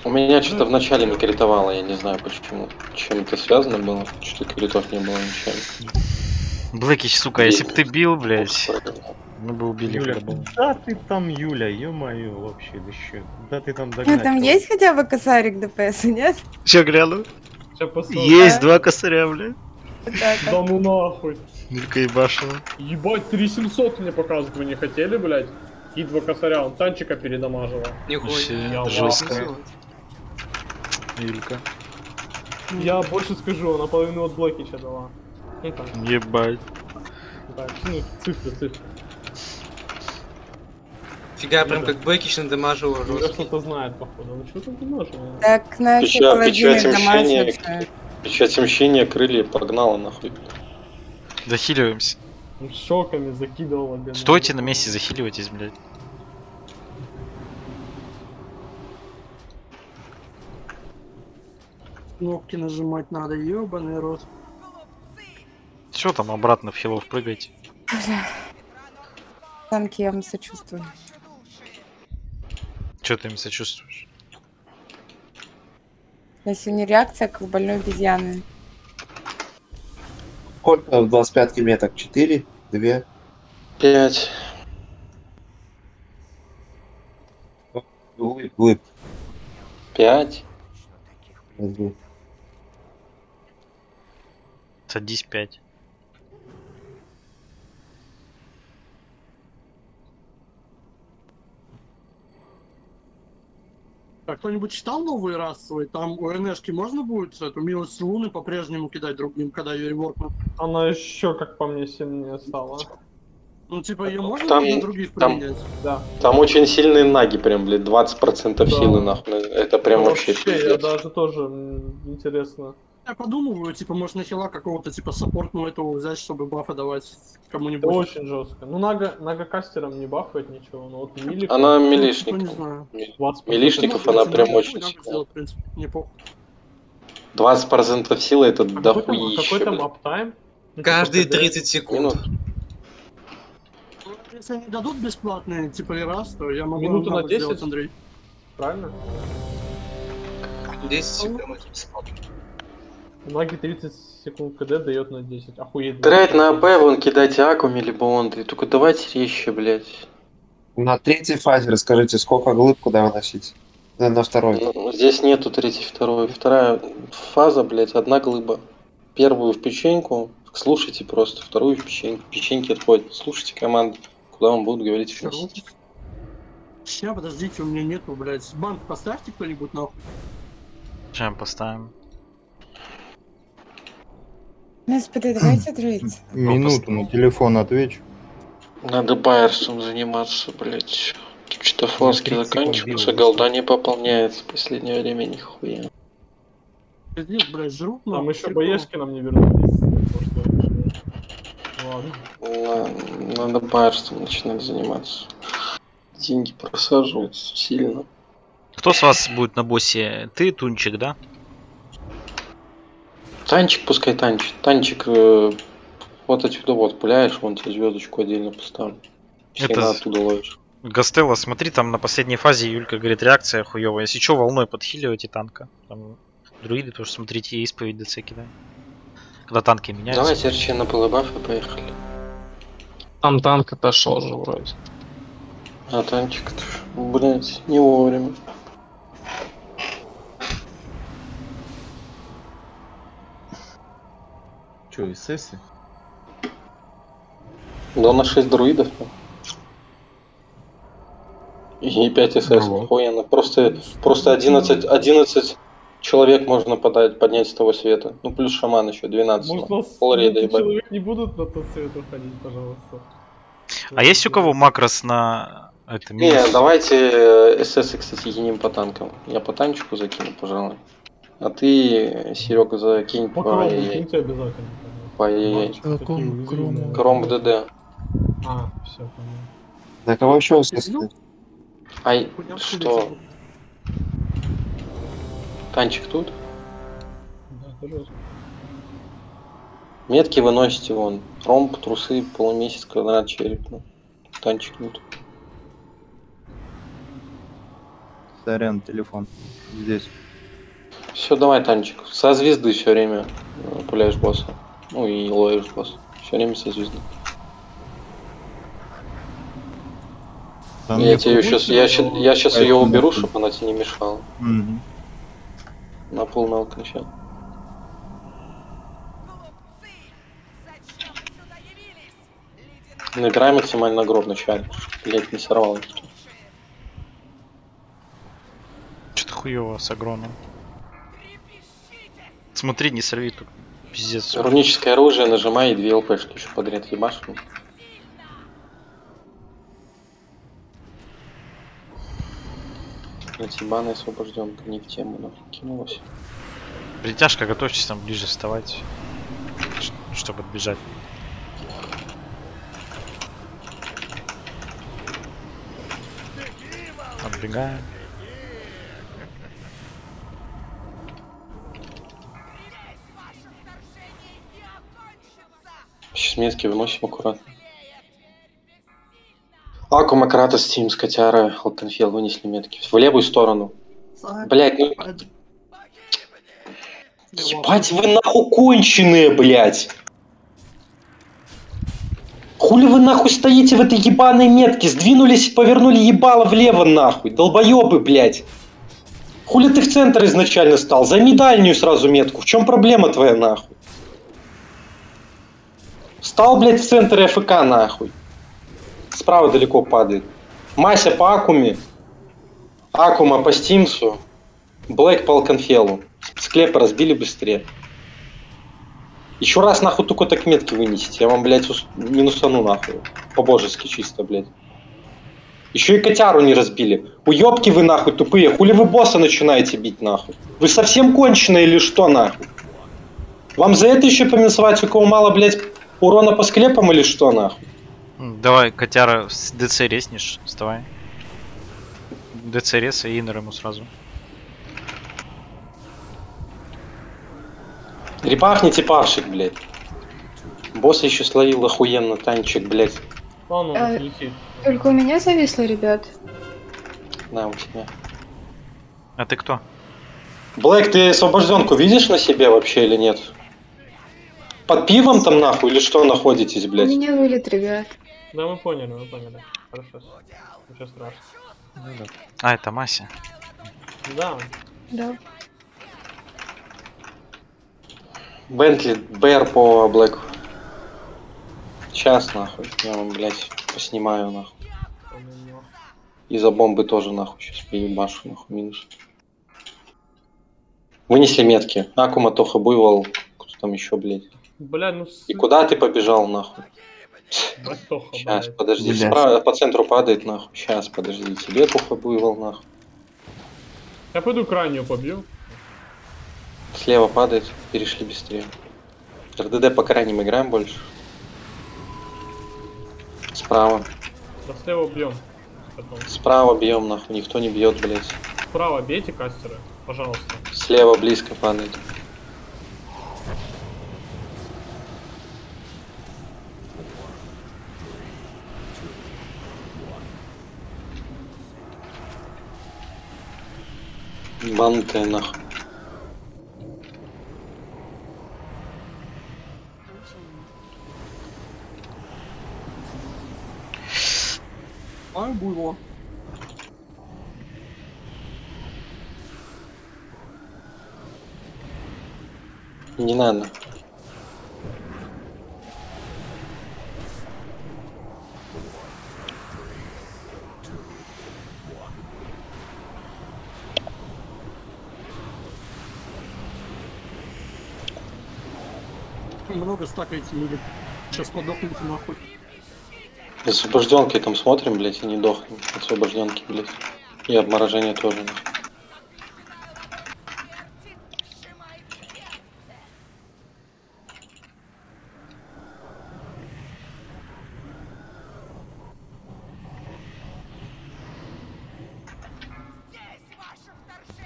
У меня что-то в начале не критовало, я не знаю почему. Чем это связано было? Что-то критов не было ничем. Блэкич, сука, если бы ты бил, блядь, мы бы убили Юля, да ты там, Юля, ё-моё, вообще, да щё, да ты там Ну, догнать. там кого- есть хотя бы косарик ДПС, нет? Че, гляну? Есть два косаря, блядь. Да ну нахуй. Милька ебашила. Ебать, 3700 мне показывают, вы не хотели, блядь? И два косаря, он танчика передамажила. Вообще Нихуя. Жестко. Милька. Я больше скажу, она половину от Блэкича дала. Ну Ебать. так, ну, цифры, цифры. Фига, прям как Бэкич надамажил Юля жестко. что-то знает, походу. Ну что там ты можешь? так Печать- паладины печать мщения. домашние. Печать мщения, крылья погнала нахуй. Захиливаемся. Ну, Шоками закидывала, блин. Стойте на месте, захиливайтесь, блядь. Кнопки нажимать надо, ебаный рот. Все там обратно в хилов прыгайте. Танки я вам сочувствую. Че ты им сочувствуешь? На сегодня реакция, как больной обезьяны. Сколько в 25-ке меток? 4? 2? Пять. Глыб, глыб. Пять. Возьму. Садись 5. А кто-нибудь читал новые расовые? Там у Ншки можно будет эту милость луны по-прежнему кидать другим, когда ее реворкнут? Она еще, как по мне, сильнее стала. Ну, типа, ее можно Там- на других там- применять? Да. Там очень сильные наги, прям, блядь, 20% Да. силы, нахуй. Это прям Ну, вообще я пиздец. даже тоже интересно. Я подумываю, типа, может, на хила какого-то, типа, саппортного этого взять, чтобы бафы давать Это кому-нибудь. очень жестко. Ну, нага, нагакастером не бафает ничего, но вот милик... Она Ну, типа, не милишник. знаю. 20% Милишников Ну, она прям очень сильная. в принципе, не похуй. 20% силы это А какой там, дохуище, какой там аптайм? Ну, Каждые типа, 30 секунд. Минут. Ну, Если они дадут бесплатные, типа, и раз, то я могу Минуту на много 10? сделать, Андрей. Правильно? 10 секунд. Наги 30 секунд КД дает на 10. Охуеть. Трейд на АП, вон кидайте акуми либо онды. Только давайте резче, блядь. На третьей фазе расскажите, сколько глыб куда выносить? На, на второй. Ну, Здесь нету третьей, второй. Вторая фаза, блядь, одна глыба. Первую в печеньку, слушайте просто. Вторую в печеньку. Печеньки отходят. Слушайте команду, куда вам будут говорить вносить. Сейчас, подождите, у меня нету, блядь. Банк поставьте кто-нибудь нахуй. Чем поставим? Господи, давайте [CLEARS THROAT] дрыть. Минуту на телефон отвечу. Надо байерсом заниматься, блядь. Тут что-то фласки 30 секунд заканчиваются, голда не пополняется в последнее время нихуя. Пиздец, блядь, жрут Там нахуй. еще боешки нам не вернулись. Ладно. На- Надо байерством начинать заниматься. Деньги просаживаются сильно. Кто с вас будет на боссе? Ты, Тунчик, да? Танчик пускай танчит. Танчик э, вот отсюда вот пуляешь, вон тебе звездочку отдельно поставлю. Всегда Это- оттуда ловишь. Гастелло, смотри, там на последней фазе Юлька говорит, реакция хуевая. Если что, волной подхиливайте танка. Там друиды тоже, смотрите, исповедь ДЦ кидай. Когда танки меняются. Давай серчи на полыбаф и поехали. Там танк отошел же вроде. А танчик, блять, не вовремя. Че, эсэсы? Да на 6 друидов. И 5 СС, Ну. охуенно. Просто, просто 11, 11 человек можно подать, поднять с того света. Ну плюс шаман еще, 12. Может, у нас Полрейда, 30 ебать. человек не будут на тот свет уходить, пожалуйста. А есть у кого макрос на это Не, минус? давайте э, СС, кстати, кинем по танкам. Я по танчику закину, пожалуй. А ты, Серега, закинь По по обязательно. Ай-яй-яй. Уязвимые. кром- Кромб ДД. А, все, понятно. На кого еще естественно? Ай, Хуйня в что? Танчик тут? Да, пожалуйста. Метки выносите вон. Ромб, трусы, полумесяц, квадрат, череп. ну. Танчик нет. Сорян, телефон. Здесь. Все, давай, танчик. Со звезды все время э, пуляешь босса. Ну и ловишь босса. Все время со звезды. Там я тебе ее сейчас, я, ща- я сейчас ее уберу, чтобы она тебе не мешала. Мгм. На пол мелко сейчас. Набирай максимально гроб вначале. Блять, не сорвал никто. Что-то хуево с агроном. Смотри, не сорви тут. Пиздец. Руническое оружие нажимай и две ЛПшки еще подряд ебашь. Блять, ебаный освобожден, не в тему, нахуй кинулась. Притяжка, готовьтесь там ближе вставать. Чтобы отбежать. Отбегаем. Сейчас метки выносим аккуратно. Акума, Кратос, Тим, Скотяра, Алтенфел вынесли метки. В левую сторону. Блять, ну Ебать вы нахуй конченые, блять! Хули вы нахуй стоите в этой ебаной метке? Сдвинулись и повернули ебало влево нахуй. Долбоебы, блять. Хули ты в центр изначально стал? Займи дальнюю сразу метку. В чем проблема твоя нахуй? Стал, блядь, в центре АФК нахуй. Справа далеко падает. Мася по Акуме. Акума по Стимсу. Блэк по Алконфелу. Склепы разбили быстрее. Еще раз нахуй только так метки вынесите. Я вам, блядь, ус- минусану нахуй. По-божески чисто, блядь. Еще и котяру не разбили. Уебки вы нахуй тупые. Хули вы босса начинаете бить нахуй? Вы совсем конченые или что нахуй? Вам за это еще поминсовать, у кого мало, блядь, урона по склепам или что нахуй? Давай, котяра, с ДЦ резнешь, вставай. ДЦ реса и инер ему сразу. Репахните павших, блядь. Босса еще словил охуенно, танчик, блядь. Он летит. Только у меня зависло, ребят. На, у тебя. А ты кто? Блэк, ты освобожденку видишь на себе вообще или нет? Под пивом там нахуй или что находитесь, У блядь? меня вылет, ребят. Да, мы поняли, мы поняли. Хорошо. Ничего страшного. А, это Мася. Да. Да. Бентли, БР по Блэку. Сейчас нахуй, я вам, блядь, поснимаю нахуй. И за бомбы тоже нахуй сейчас поебашу нахуй минус. Вынесли метки. Акума, Тоха, Буйвол, кто там еще, блядь. Бля, ну с... И куда ты побежал нахуй? Батоха, Сейчас, блядь. подожди, справа по центру падает нахуй. Сейчас, подожди, тебе Тоха, Буйвол нахуй. Я пойду крайнюю побью. Слева падает, перешли быстрее. РДД по крайним играем больше. Справа. Да слева бьем. Потом. Справа бьем нахуй, никто не бьет, блядь. Справа бейте кастеры, пожалуйста. Слева близко падает. Банты нахуй. Ай, буйло. Не надо. Много стакаете, мили. Сейчас подохнете нахуй. Освобожденки там смотрим, блядь, и не дохнем. Освобожденки, блядь. И обморожение тоже.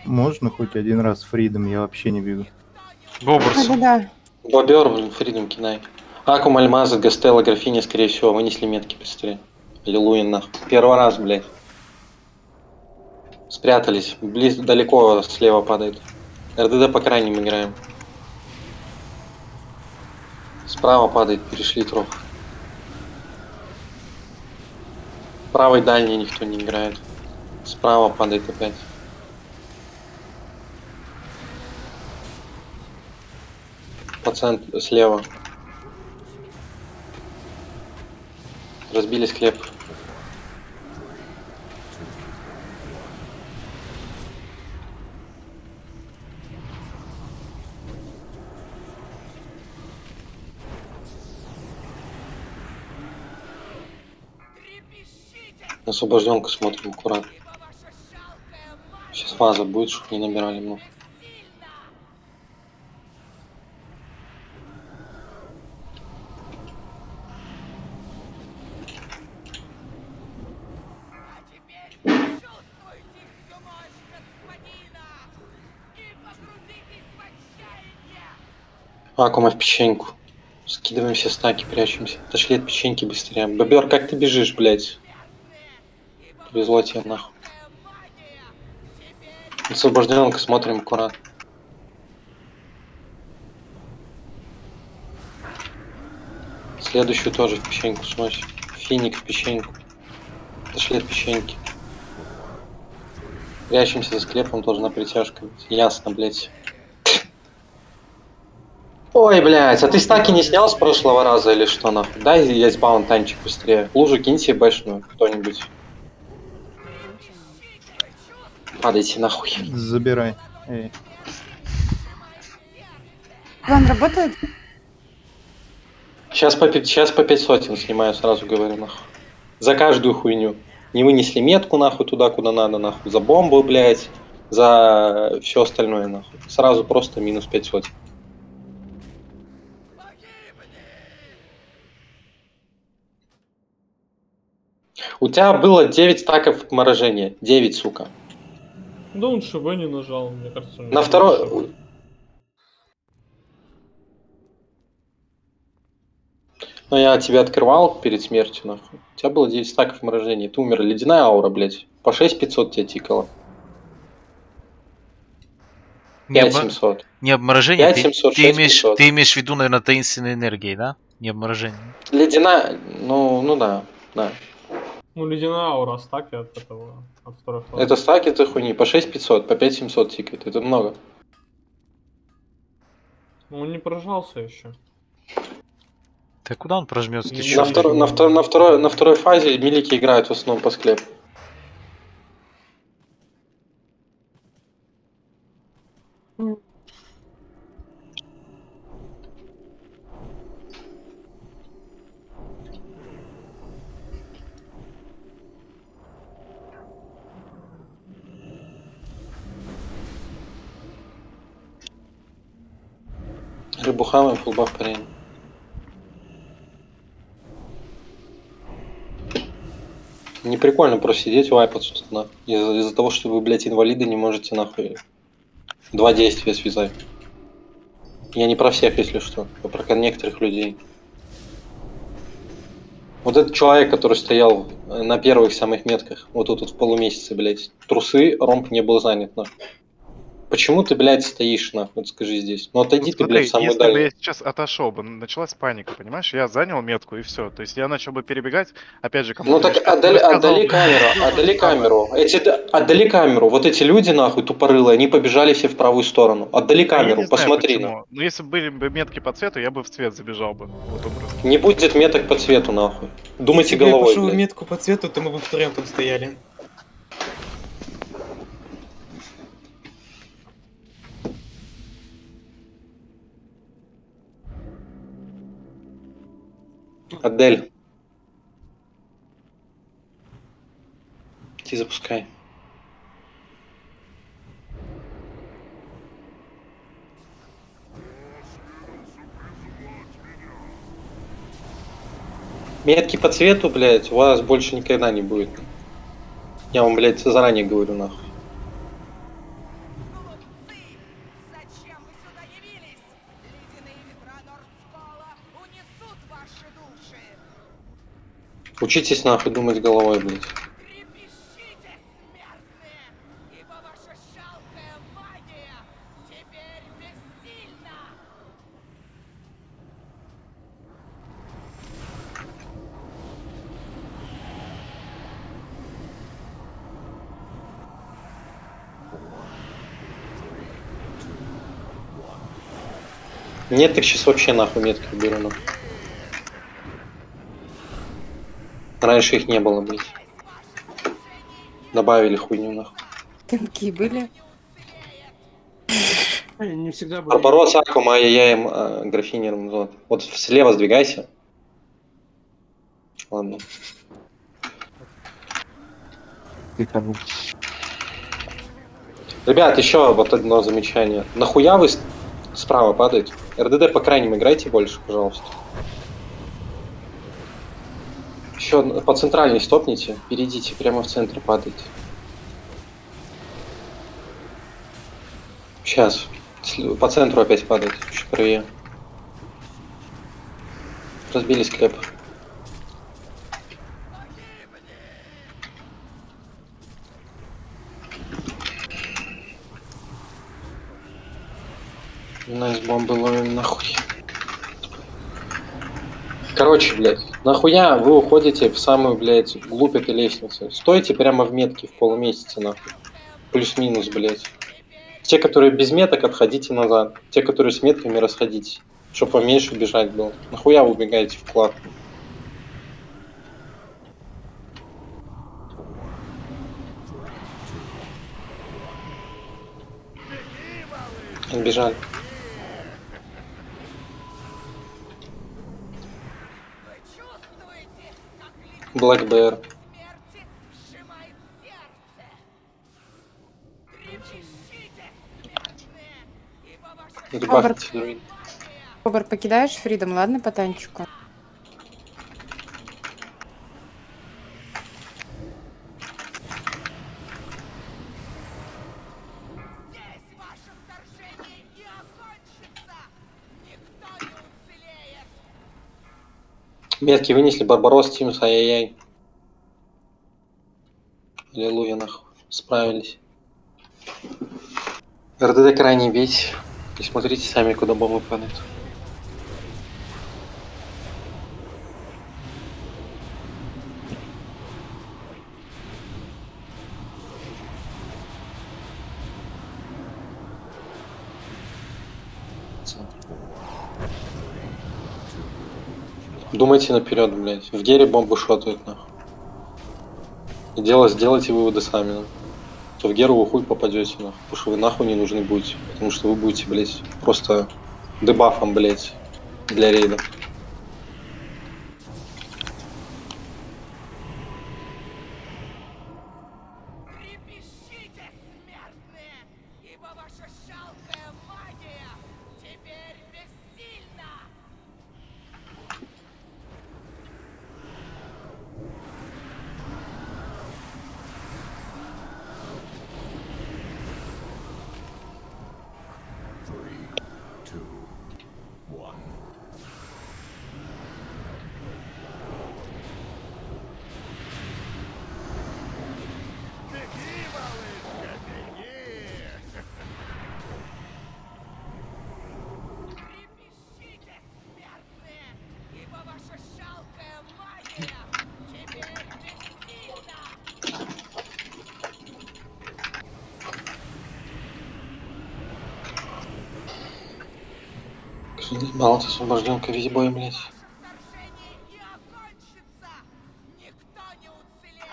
Можно хоть один раз фридом, я вообще не бегу. Бобрс. Да-да-да. Бобер, Фридом Кинай. Акум, Альмаза, Гастелла, Графиня, скорее всего, вынесли метки быстрее. Аллилуйя, нахуй. Первый раз, блядь. Спрятались. Близ, далеко слева падает. РДД по крайним играем. Справа падает, перешли троп. Правой дальней никто не играет. Справа падает опять. Пацан слева. Разбили склеп. Освобожденку смотрим аккуратно. Сейчас фаза будет, чтобы не набирали много. Акума в печеньку. Скидываем все стаки, прячемся. Отошли от печеньки быстрее. Бобер, как ты бежишь, блядь? Повезло тебе нахуй. Освобожденка, смотрим аккуратно. Следующую тоже в печеньку смотрим. Финик в печеньку. Отошли от печеньки. Прячемся за склепом, тоже на притяжку. Ясно, блядь. Ой, блядь, а ты стаки не снял с прошлого раза или что нахуй? Дай я сбаун танчик быстрее. Лужу киньте бэшную кто-нибудь. Падайте нахуй. Забирай. Эй. План работает? Сейчас по, сейчас по 5 сотен снимаю, сразу говорю, нахуй. За каждую хуйню. Не вынесли метку, нахуй, туда, куда надо, нахуй. За бомбу, блядь. За все остальное, нахуй. Сразу просто минус 5 сотен. У тебя было 9 стаков морожения. 9, сука. Да он ШВ не нажал, мне кажется. На второй... ШВ. Ну, я тебя открывал перед смертью, нахуй. У тебя было 9 стаков морожения. Ты умер. Ледяная аура, блядь. По 6500 тебе тикало. Не, обмо- 5700. не обморожение, ты, 5700, ты, имеешь, 6500. ты имеешь в виду, наверное, таинственной энергией, да? Не обморожение. Ледяная, ну, ну да, да. Ну, ледяная аура, стаки от этого, от второй флага. Это стаки этой хуйни, по 6500, по 5700 тикает, это много. Ну, он не поражался еще. Так куда он прожмется? Ты? На, втор- на, втор- на, второй, на второй фазе милики играют в основном по склепу. Хаваем, фулбаф парень. Не прикольно просто сидеть вайпаться тут. Из-за из-за того, что вы, блядь, инвалиды не можете нахуй два действия связать. Я не про всех, если что, а про некоторых людей. Вот этот человек, который стоял на первых самых метках, вот тут вот в полумесяце, блядь, трусы, ромб не был занят, нахуй. Почему ты, блядь, стоишь, нахуй, вот скажи здесь? Ну отойди ты, Смотри, блядь, в самую если бы дальнюю. я сейчас отошел бы, началась паника, понимаешь? Я занял метку и все. То есть я начал бы перебегать, опять же, Ну кому-то так я щас бы отдали, отдали бы. камеру, отдали камеру. Эти, отдали камеру. Вот эти люди, нахуй, тупорылые, они побежали все в правую сторону. Отдали Я камеру, не знаю, посмотри. нахуй. Ну если бы были бы метки по цвету, я бы в цвет забежал бы. Вот образ. Не будет меток по цвету, нахуй. Думайте Если бы я головой, пошел блядь. метку по цвету, то мы бы втроем тут стояли. Адель. Иди запускай. Метки по цвету, блядь, у вас больше никогда не будет. Я вам, блядь, заранее говорю, нахуй. Учитесь нахуй думать головой, блядь. Нет, так сейчас вообще нахуй метки уберу, нахуй. Раньше их не было, блядь. Добавили хуйню, нахуй. Такие были. Не всегда были. Барбарос, Акум, ай-яй-яй, э, графинером. Вот. вот слева сдвигайся. Ладно. Ребят, еще вот одно замечание. Нахуя вы справа падаете? РДД по крайним играйте больше, пожалуйста. Еще по центральной стопните, перейдите, прямо в центр падайте. Сейчас. По центру опять падает. Чуть правее. Разбили склеп. Nice бомбы ловим нахуй. Короче, блядь, нахуя вы уходите в самую, блядь, глубь этой лестницы? Стойте прямо в метке в полумесяце, нахуй. Плюс-минус, блядь. Те, которые без меток, отходите назад. Те, которые с метками, расходитесь. Чтоб вам меньше бежать было. Нахуя вы убегаете в клад? Отбежали. Black Bear. Кобр, покидаешь Фридом, ладно, по танчику? Метки вынесли, Барбарос, Тимс, ай-яй-яй. Аллилуйя, нахуй. Справились. РДД крайне бейте. И смотрите сами, куда бомбы падают. Думайте наперед, блядь. В гере бомбы шотают, нахуй. И дело, сделайте выводы сами, нахуй. То в геру вы хуй попадете, нахуй. Потому что вы нахуй не нужны будете. Потому что вы будете, блядь, просто дебафом, блядь, для рейда. Освобожден к визбой, блядь.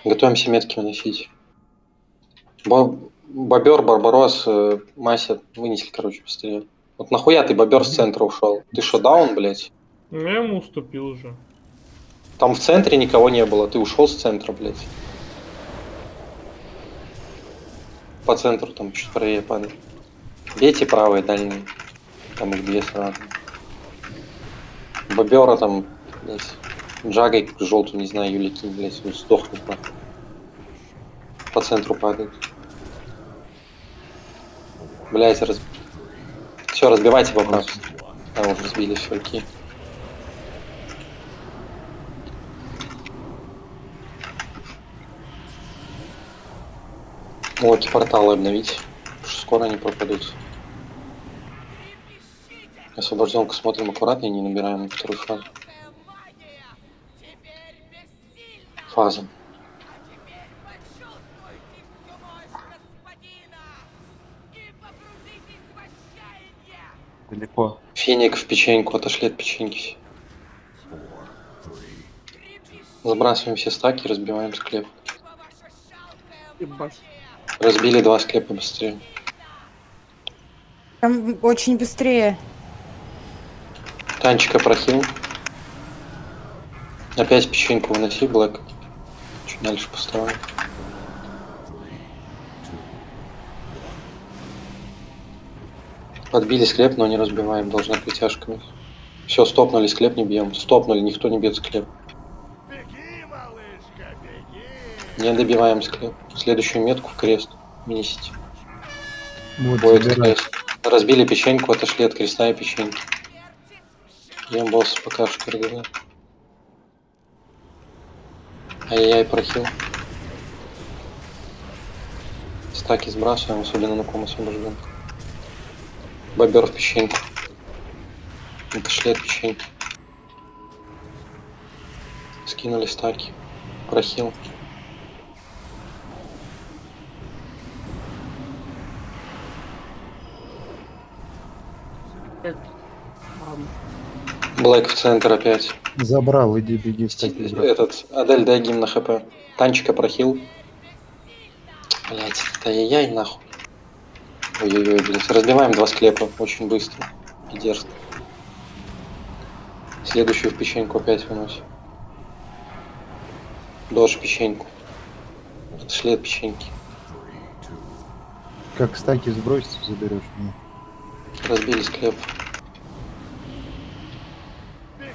Готовимся метки выносить. Бо- Бобер, Барбарос, э, Мася вынесли, короче, быстрее. Вот нахуя ты бобер с центра ушел? Ты что, даун, блядь? Ну, я ему уступил уже. Там в центре никого не было, ты ушел с центра, блядь. По центру там чуть правее падает. Бейте правые дальние. Там их две сразу. Бобера там, блядь, Джагой желтую, не знаю, Юлики, блядь, он сдохнет нахуй. По центру падает. Блядь, раз... Все, разбивайте вопрос. Там уже все, окей. Локи порталы обновить. Скоро они пропадут. Освобожденку смотрим аккуратнее, не набираем на вторую фазу. Фаза. Далеко. Феник в печеньку, отошли от печеньки. Забрасываем все стаки, разбиваем склеп. Ебать. Разбили два склепа быстрее. Там очень быстрее. Танчика прохил. Опять печеньку выноси, Блэк. Чуть дальше поставим. Подбили склеп, но не разбиваем, должны притяжками. Все, стопнули, склеп не бьем. Стопнули, никто не бьет склеп. Не добиваем склеп. Следующую метку в крест. Минисите. Вот, забирай. крест. Разбили печеньку, отошли от креста и печеньки. Ем босс пока РДД. Ай-яй-яй, прохил. Стаки сбрасываем, особенно на ком освобожден. Бобер в печеньку. Отошли от печеньки. Скинули стаки. Прохил. Ладно. Блэк в центр опять. Забрал, иди беги брат. Этот, Адель, дай гимн на хп. Танчика прохил. Блять, ай-яй-яй, нахуй. Ой-ой-ой, блядь. Разбиваем два склепа очень быстро и дерзко. Следующую в печеньку опять выносим. Дождь печеньку. От печеньки. Как стаки сбросить, заберешь меня. Разбили склеп.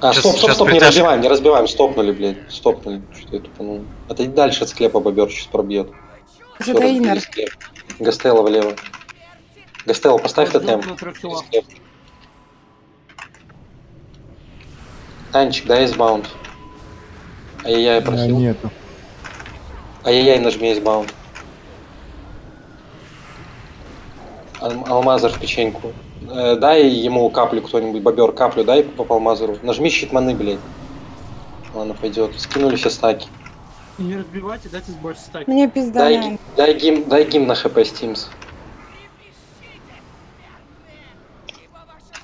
А, Щас- стоп, стоп, стоп, не разбиваем, не разбиваем, стопнули, блядь, стопнули. Что я тупанул. Отойди дальше от склепа, бобер сейчас пробьет. Это Иннер. склеп. Гастелло влево. Гастелло, поставь тотем. на. Танчик, дай эйсбаунд. Ай-яй-яй, А, просил. нету. Ай-яй-яй, нажми эйсбаунд. Ал- Алмазер в печеньку. Э, дай ему каплю кто-нибудь, бобер, каплю дай по Алмазеру. Нажми щит маны, блядь. Ладно, пойдет. Скинули все стаки. Не разбивайте, дайте сбросить стаки. Мне пизда. Дай, дай, гим, дай гим на хп Стимс.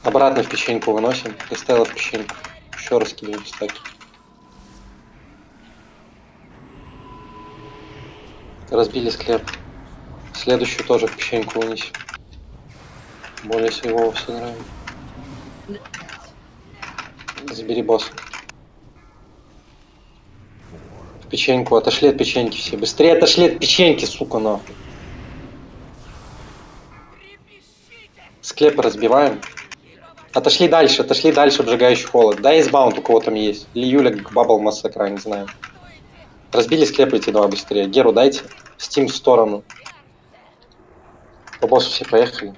Обратно в печеньку выносим. Стояла в печеньку. Еще раз кидаем стаки. Разбили склеп. Следующую тоже в печеньку вынесем. Более всего все нравится. Забери босс. В печеньку. Отошли от печеньки все. Быстрее отошли от печеньки, сука, нахуй. Склеп разбиваем. Отошли дальше, отошли дальше, обжигающий холод. Да, избаунт у кого там есть. Или Юля, Бабл Массакра, не знаю. Разбили склеп эти два быстрее. Геру дайте. Стим в сторону. По боссу все поехали.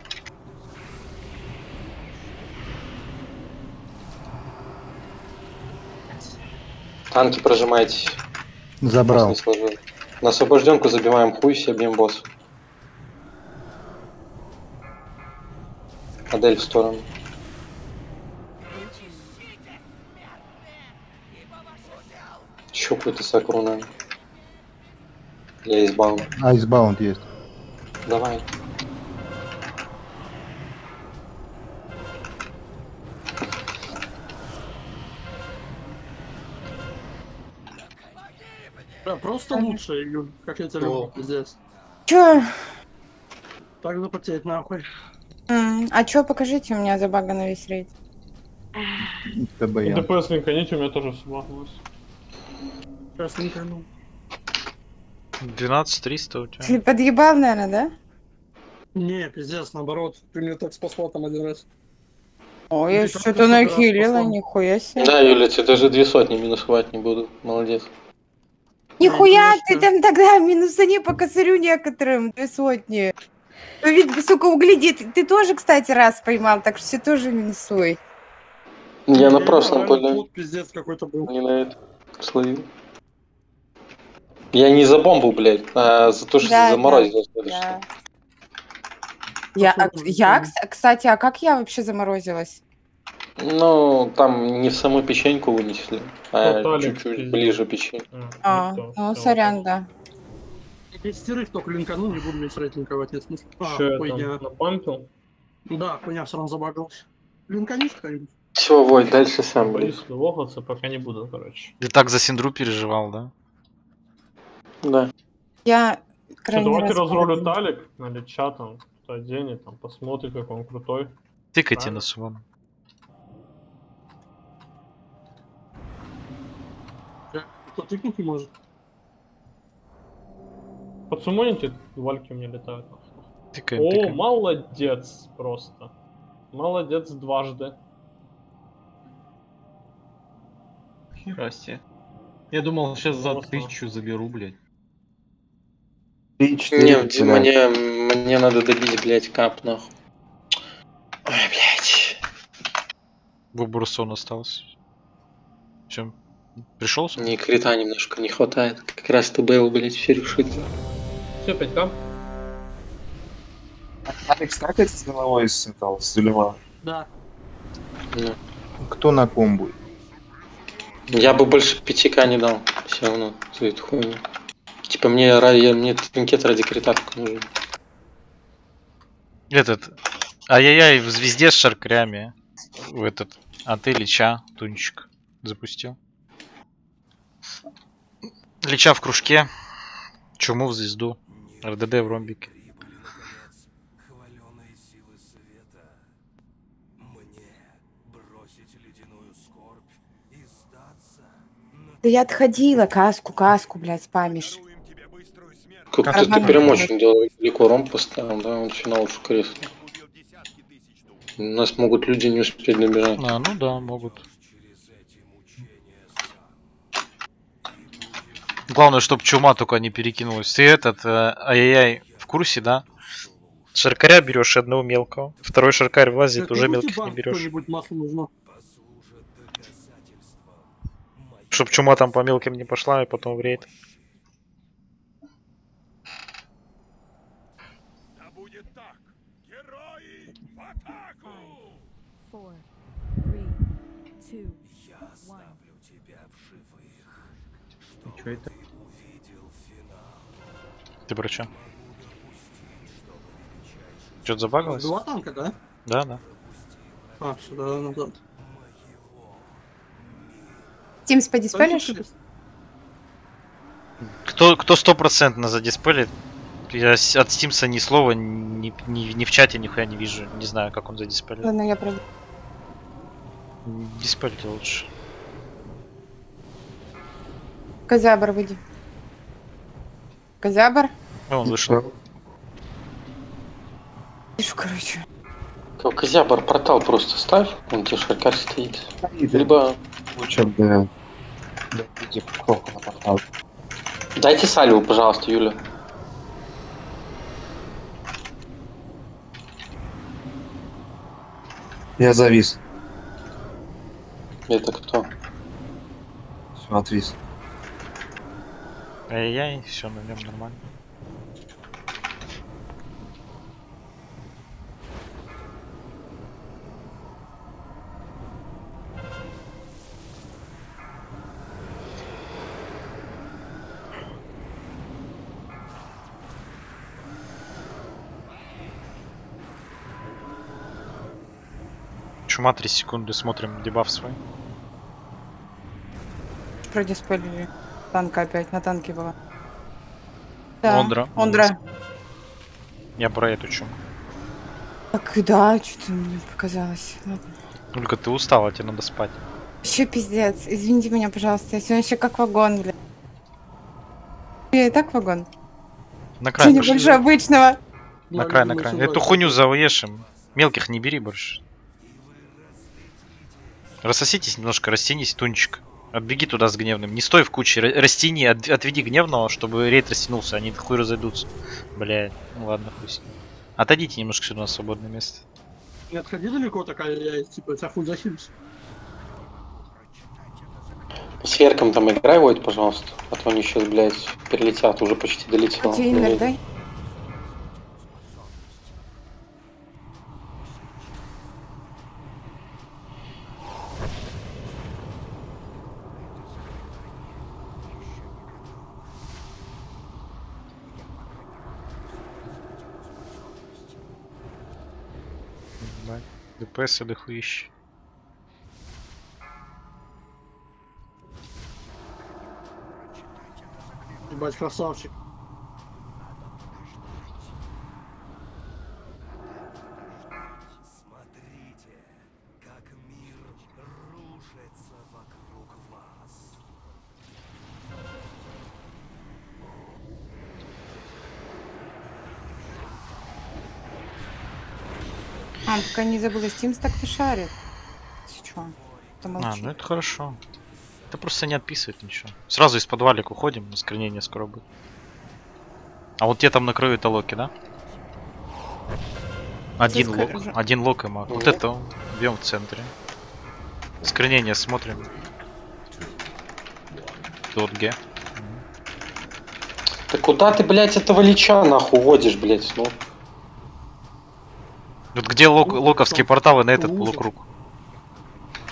Танки прожимайтесь. Забрал. На освобожденку забиваем хуй, все бьем босс. Модель в сторону. Еще какой-то сакру надо. Я избавлю. Айсбаунд есть. Давай. Да, просто лучше, Юль, как я тебя люблю, пиздец. Чё? Так запотеть нахуй. А чё, покажите, у меня забагано весь рейд. ТБ. ДПС линканите, у меня тоже все багалось. Сейчас линкану. 12 300 у тебя. Ты подъебал, наверное, да? Не, пиздец, наоборот. Ты меня так спасла там один раз. Ой, я что-то нахилила, нихуя себе. Да, Юля, тебе даже две сотни минус хватит не буду. Молодец. Нихуя ты там тогда минусани по косарю некоторым, две сотни. Ну ведь, сука, угляди, ты, ты тоже, кстати, раз поймал, так что все тоже минусуй. Я на прошлом поле тут пиздец какой-то был. не на это словил. Я не за бомбу, блядь, а за то, что Да, заморозил. Да. Я, а, я, кс- кстати, а как я вообще заморозилась? Ну, там не в саму печеньку вынесли, а чуть-чуть ближе печень. А, ну, сорян, да. Десятерых только линкану, не буду весь рейд линковать, нет смысла. А, Че я хуйня. там напампил? Да, хуйня все равно забагалась. Линканист кто-нибудь? Все, Вой, дальше сам. Боюсь лохаться, пока не буду, короче. Ты так за Синдру переживал, да? Да. Я Че, крайний давайте раз разрулю. Талик на Лича там, кто оденет, там, посмотрит, как он крутой. Тыкайте на сумму. Кто тыкнуть не может? Подсумоните, вальки у меня летают. Тыкаем, О, тыкаем. молодец просто. Молодец дважды. Здрасте. Я думал, сейчас за Просто. тысячу заберу, блядь. Три, Не, мне, мне надо добить, блядь, кап, нахуй. Ой, блядь. Бубурсон остался. Чем? Пришел? Мне крита немножко не хватает. Как раз ты был, блядь, все решит. Все, 5к. Алекс, как это с головой с этого, с? Да. Ну, Кто на комбу? Я бы больше 5к не дал. Все равно за эту хуйню. Типа мне, ради, мне тринкет ради крита нужен. Этот. Ай-яй-яй, в звезде с шаркрями. В этот. А ты Лича, Тунчик, запустил. Лича в кружке. Чуму в звезду. РДД в ромбике. Да я отходила, каску, каску, блядь, спамишь. Как ты, прям очень делал далеко ром поставил, да, он финал в крест. У нас могут люди не успеть добежать. А, ну да, могут. Главное, чтобы чума только не перекинулась. Ты этот, э, ай-яй-яй, в курсе, да? Шаркаря берешь одного мелкого. Второй шаркарь влазит, уже мелких не банк берешь. Чтоб чума там по мелким не пошла и потом в рейд. Что это? Ты про чё? Что-то забагалось? Два танка, да? Да, да. А, сюда назад. Тим, подиспелишь? Кто, кто стопроцентно задиспелит? Я от Стимса ни слова ни, ни, ни в чате нихуя не вижу. Не знаю, как он задиспелит. Ладно, я пройду. Диспелите лучше. Козябр, выйди. Козябр? Ну, он вышел. Вижу, короче. Козябр портал просто ставь, он тебе шаркар стоит. Либо Лучше бы... На портал. дайте сальву, пожалуйста, Юля. Я завис. Это кто? Все, отвис. Ай-яй, все на нем нормально. Чума 3 секунды, смотрим дебаф свой. Продиспелили. Танка опять, на танке была. Ондра. Ондра. Я про эту чуму. Так, да, что-то мне показалось. Ладно. Только ты устала, тебе надо спать. Еще пиздец. Извините меня, пожалуйста. Я сегодня еще как вагон, бля. Я и так вагон. На Что край пошли. больше обычного. На край, на край. Эту хуйню заешим. Мелких не бери больше. Рассоситесь немножко, растянись, тунчик. Отбеги туда с гневным. Не стой в куче, ра- растяни, от- отведи гневного, чтобы рейд растянулся, они хуй разойдутся. Блядь, ну ладно, хуй с ним. Отойдите немножко сюда на свободное место. Не отходи далеко, такая я типа тебя хуй захилюсь. С Верком там играй, Войт, пожалуйста. А то они сейчас, блядь, перелетят, уже почти долетел. Контейнер, дай. Ебать, ДПС и дохуище. Ебать, красавчик. А, пока не забыла, Steam так-то шарит. Ты чё? А, ну это хорошо. Это просто не отписывает ничего. Сразу из подвалик уходим, осквернение скоро будет. А вот те там накроют локи, да? Один Здесь лок, скажу. один лок и маг. Вот это бьем в центре. Скринение смотрим. Тут Г. Ты куда ты, блядь, этого лича нахуй водишь, блядь, ну? Вот где лок, локовские порталы на этот полукруг?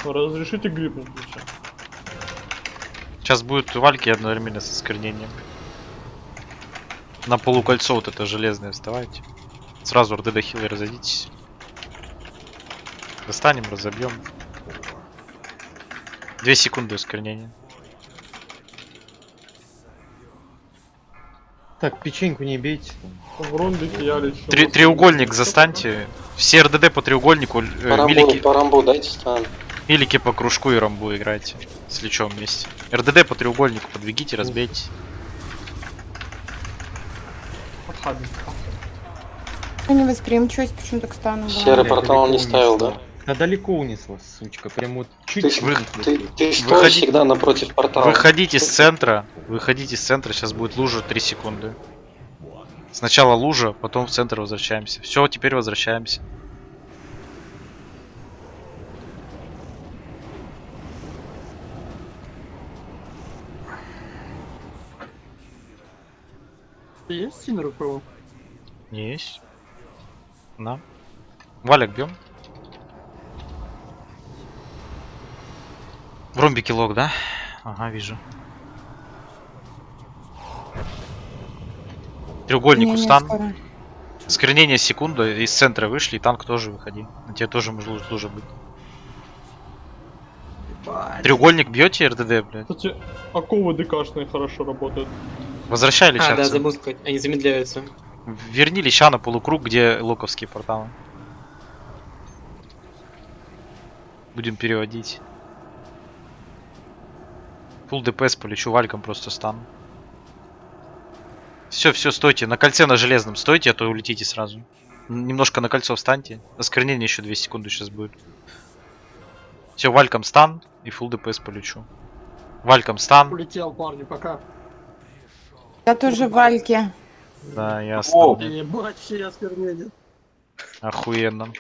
Разрешите гриппнуть лучше? Сейчас будет вальки одновременно со скринением. На полукольцо вот это железное вставайте. Сразу РДД хилы разойдитесь. Достанем, разобьем. Две секунды ускорнения. Так, печеньку не бейте. В рондике я лечу. Три- треугольник застаньте. Все РДД по треугольнику. э, По рамбу, милики, по рамбу дайте стан. милики по кружку и рамбу играйте. С лечом вместе. РДД по треугольнику подвигите, разбейте. Подхабим. Я не восприимчивость, почему так стану. Серый портал он не ставил, да? Да далеко унесла, сучка. Прям вот Ты, чуть вы- ты, ты стой Выходи- всегда напротив портала. Выходите с центра. Выходите с центра, сейчас будет лужа 3 секунды. Сначала лужа, потом в центр возвращаемся. Все, теперь возвращаемся. Есть стимер у кого? Есть. На. Валик бьем. В ромбике лог, да? Ага, вижу. Треугольник Не, не устан. скоро. Скорнение секунда, из центра вышли, и танк тоже выходи. На тебе тоже может тоже быть. Треугольник бьете РДД, блядь? Кстати, оковы ДКшные хорошо работают. Возвращай А, да, забыл сказать, они замедляются. Верни лича на полукруг, где локовские порталы. Будем переводить. Фул ДПС полечу вальком просто стану. Все, все, стойте. На кольце на железном стойте, а то улетите сразу. Немножко на кольцо встаньте. Осквернение еще 2 секунды сейчас будет. Все, вальком стан и фул ДПС полечу. Вальком стан. Улетел, парни, пока. Я тоже в Вальке. Да. Ебать, все осквернения. Охуенно.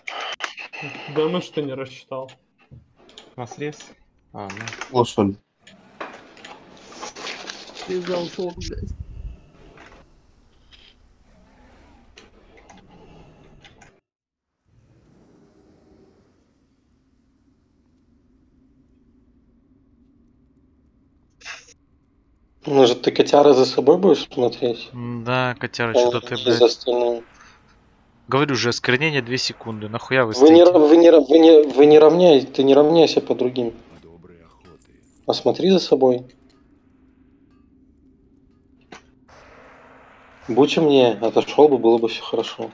Да ну что не рассчитал. На срез? А, ну. Лошадь. Ты взял фок, блядь. Может, ты котяра за собой будешь смотреть? Да, котяра, А что ты, блядь. Говорю же, осквернение 2 секунды. Нахуя вы Вы не, вы, не, вы, не, вы не равняй, ты не равняйся по другим. Посмотри за собой. Будь мне отошел бы, было бы все хорошо.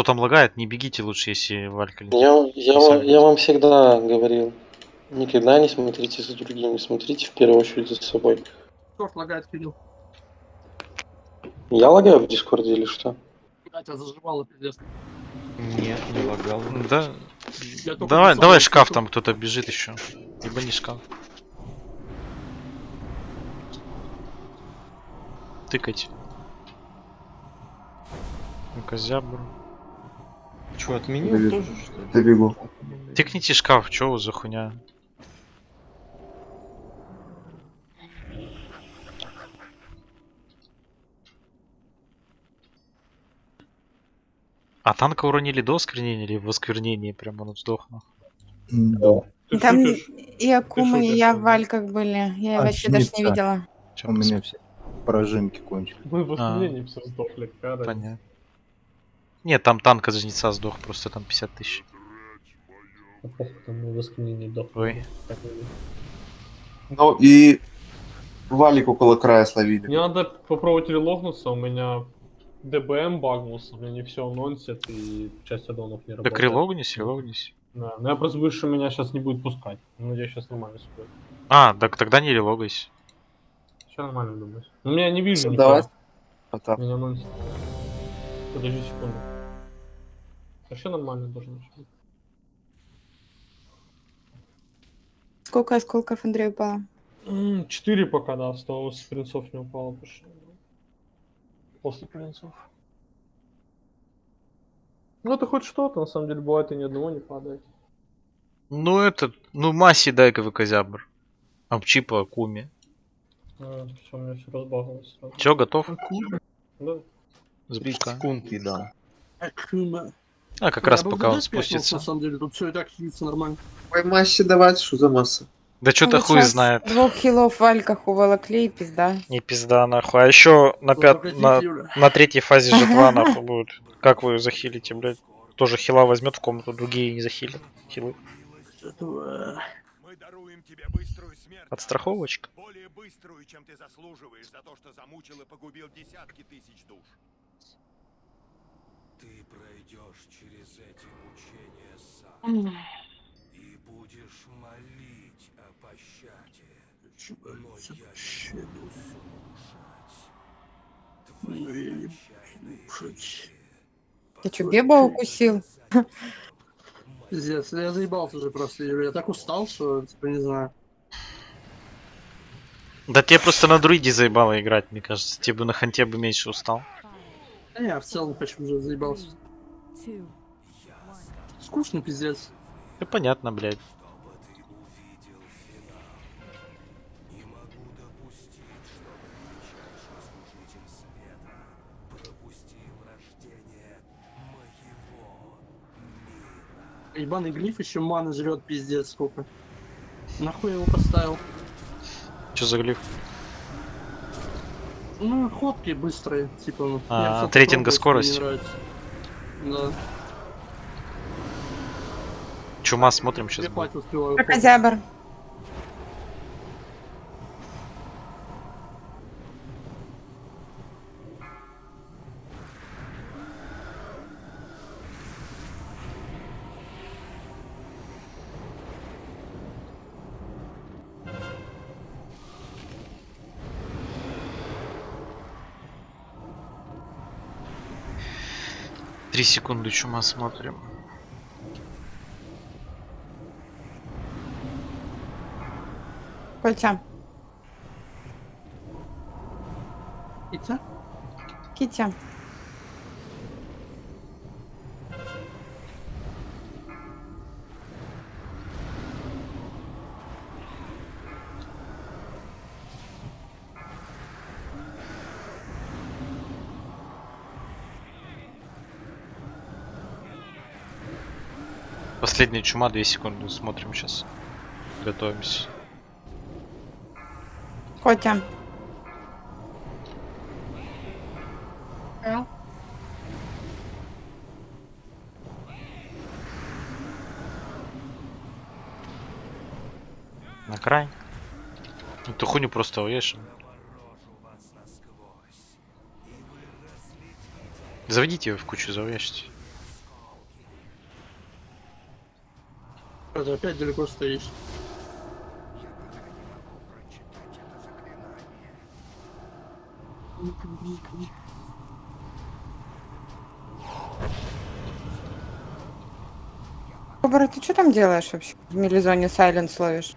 Кто там лагает, не бегите лучше, если Валька. Я, я, Не вам, я вам всегда говорил, никогда не смотрите за другими, смотрите в первую очередь за собой. Торт лагает, Кирилл. Я лагаю в Дискорде или что? Я тебя заживало, пиздец. Нет, не лагал. Да. Я Давай, писал, давай шкаф, там кто-то бежит еще. Либо не шкаф. Тыкать. Ну-ка, зябр. Че, отменил Добегу. тоже, что ли? Добегу. Тыкните шкаф, чё вы за хуйня? А танка уронили до осквернения или в осквернении прям он сдох? нахуй? Да. Там шутишь? и Акума, и я в Вальках были. Я А, вообще даже не видела. Чё, У меня все прожимки кончились. Мы в А. восстановлении все сдохли. разница. Понятно. Нет, там танк от жнеца сдох, просто там 50 тысяч. А похуй, там мы в восстановлении дохли. Ой. Так. Ну и валик около края словили. Мне надо попробовать релогнуться, у меня ДБМ багнулся, у меня не все нонсит и часть аддонов не Так работает. релогнись, релогнись. Да, но я просто боюсь, что меня сейчас не будет пускать. Ну, надеюсь, сейчас нормально будет. А, так тогда не релогайся. Все нормально, думаю. Ну, меня не вижу Давай. Меня нонсит. Подожди секунду. Вообще нормально должно быть. Сколько осколков Андрею упало? Четыре пока, да, с того с принцов не упало больше. После принцов. Ну это хоть что-то, на самом деле, бывает и ни одного не падает. Ну этот, ну Маси дай-ка вы козябр. Обчипа Куми. А, все, у меня все разбагалось. Чё, готов? Да. Запускай. Секунд и да. Акума. А, как Я раз пока он спустится. На самом деле, тут все и так сидится нормально. Ой, массе давать, что за масса? Да что-то Вот хуй знает. Двух хилов в Вальках уволокли и пизда. Не пизда нахуй. А еще на, Ну, пят... на... На третьей фазе жетва [LAUGHS] нахуй будет. Как вы захилите, блядь? Тоже хила возьмет в комнату, другие не захилят. Хилы. Этого... Мы даруем тебе быструю смерть. Подстраховочка. Более быструю, чем ты заслуживаешь за то, что замучил и погубил десятки тысяч душ. Ты пройдешь через эти мучения сам. И будешь молить о пощаде. Но я не буду слушать. Твои отчаянные. Ты что, Беба укусил? [LAUGHS] Пиздец, я заебался уже просто. Я так устал, что, типа, не знаю. Да тебе просто на друиде заебало играть, мне кажется. Тебе бы на ханте бы меньше устал. Да я в целом хочу уже заебался. Скучно, пиздец. И понятно, блядь. Ебаный глиф еще маны жрет пиздец сколько. Нахуй я его поставил? Что за глиф? Ну, ходки быстрые, типа. А, скорости. нравится. Да. Чума смотрим сейчас. Крокозябр. Три секунды чума смотрим. Кольца. Китя? Китя. Последняя чума, 2 секунды. Смотрим сейчас. Готовимся. Котя. На край. Эту хуйню просто увешаем. Заведите ее в кучу, завешайте. Ты опять далеко стоишь. Кобра, ты что там делаешь вообще? В милизоне сайленс ловишь?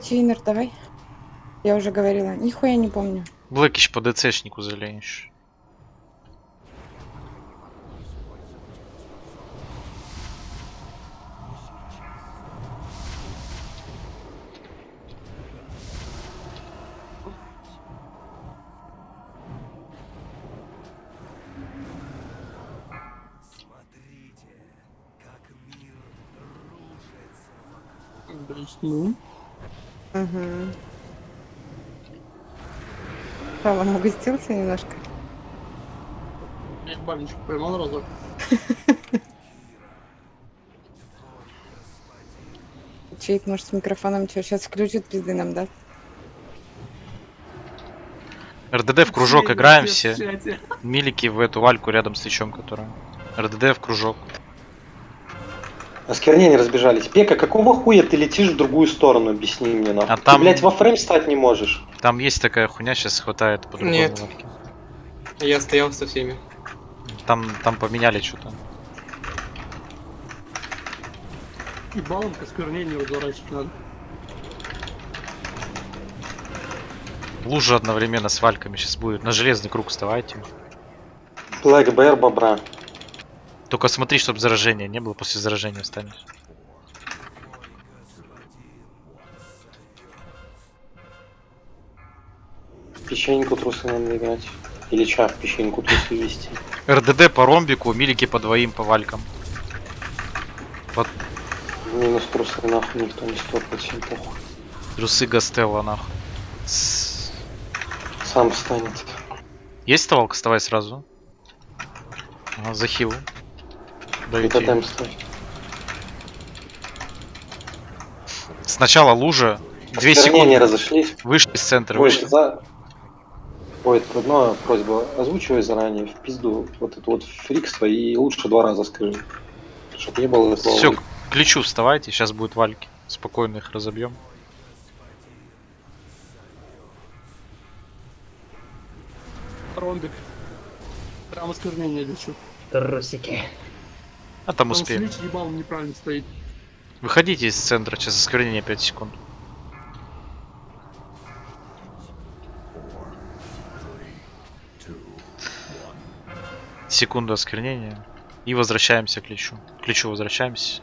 Тинер, давай. Я уже говорила. Нихуя не помню. Блэкич по ДЦшнику заленишь. Павел угостился немножко. я бабничку поймал разок. [LAUGHS] Чейт, может, с микрофоном что, сейчас включит пизды нам, да? РДД в кружок играем все. Милики в эту вальку рядом с лечом, которая. РДД в кружок. Осквернения разбежались. Пека, какого хуя ты летишь в другую сторону, объясни мне нахуй. А там- Ты, блядь, во фрейм стать не можешь. Там есть такая хуйня, сейчас хватает по другому Нет. вальке. Я стоял со всеми. Там, там поменяли что-то. И баллом к осквернению разворачивать надо. Лужа одновременно с вальками сейчас будет. На железный круг вставайте. Black Bear бобра. Только смотри, чтобы заражения не было, после заражения встанешь. Печеньку трусы надо играть. Или ча в печеньку трусы вести. РДД по ромбику, милики по двоим по валькам. Вот Минус трусы нахуй никто не стопает, всем похуй. трусы Гастелла нахуй. С- Сам встанет. Есть ставалка? Вставай сразу. Ага, захил. И Даю тотем тебе. ставь. Сначала лужа. Две секунды. разошлись. Вышли из центра. Будешь за... Ой, одна просьба. Озвучивай заранее в пизду вот это вот фрикство и лучше два раза скажи. Чтоб не было этого. Все, к ключу вставайте, сейчас будет вальки. Спокойно их разобьем. Ромбик. Прям осквернение лечу. Трусики. А там Там успеем. слич ебал неправильно стоит. Выходите из центра, сейчас осквернение 5 секунд. Секунду осквернения. И возвращаемся к ключу. К ключу возвращаемся.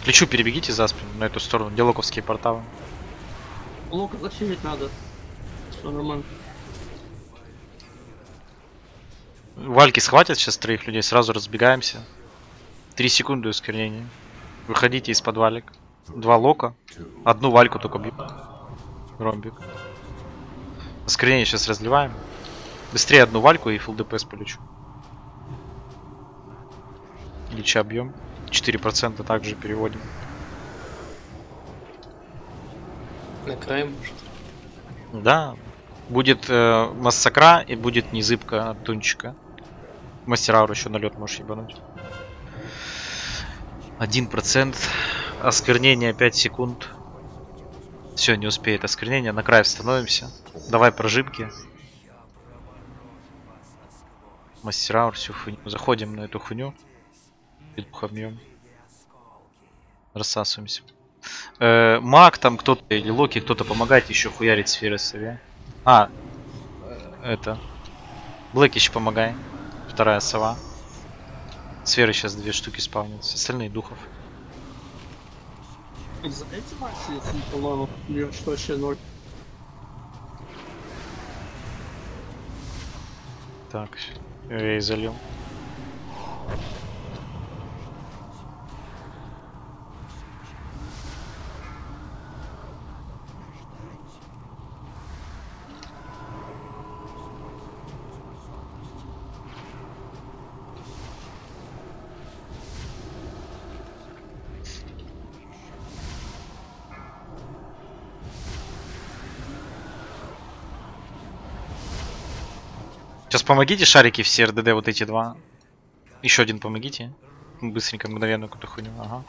К ключу перебегите за спину на эту сторону, где локовские порталы. Лука защитить надо. Все нормально. Вальки схватят сейчас троих людей, сразу разбегаемся. Три секунды ускорения. Выходите из подвалик. Два лока. Одну вальку только бьют. Ромбик. Ускорение сейчас разливаем. Быстрее одну вальку и full ДПС полечу. Лича объем. 4% также переводим. На край, может. Да. Будет э, массакра и будет незыбка от тунчика. Мастераур еще на лед можешь ебануть. Один процент. Осквернение 5 секунд. Все, не успеет осквернение. На край становимся. Давай прожимки. Мастераур всю хуйню. Заходим на эту хуйню. Духом бьем. Рассасываемся. Э, маг там кто-то или Локи кто-то помогает еще хуярить сферы сове. А, э, это. Блэкич помогай. Вторая сова. Сферы сейчас две штуки спавнятся. Остальные духов. За эти массы, если по-моему, что вообще ноль. Так, я и залил. Сейчас помогите шарики все РДД вот эти два. Еще один помогите. Быстренько, мгновенно какую-то хуйню. Ага.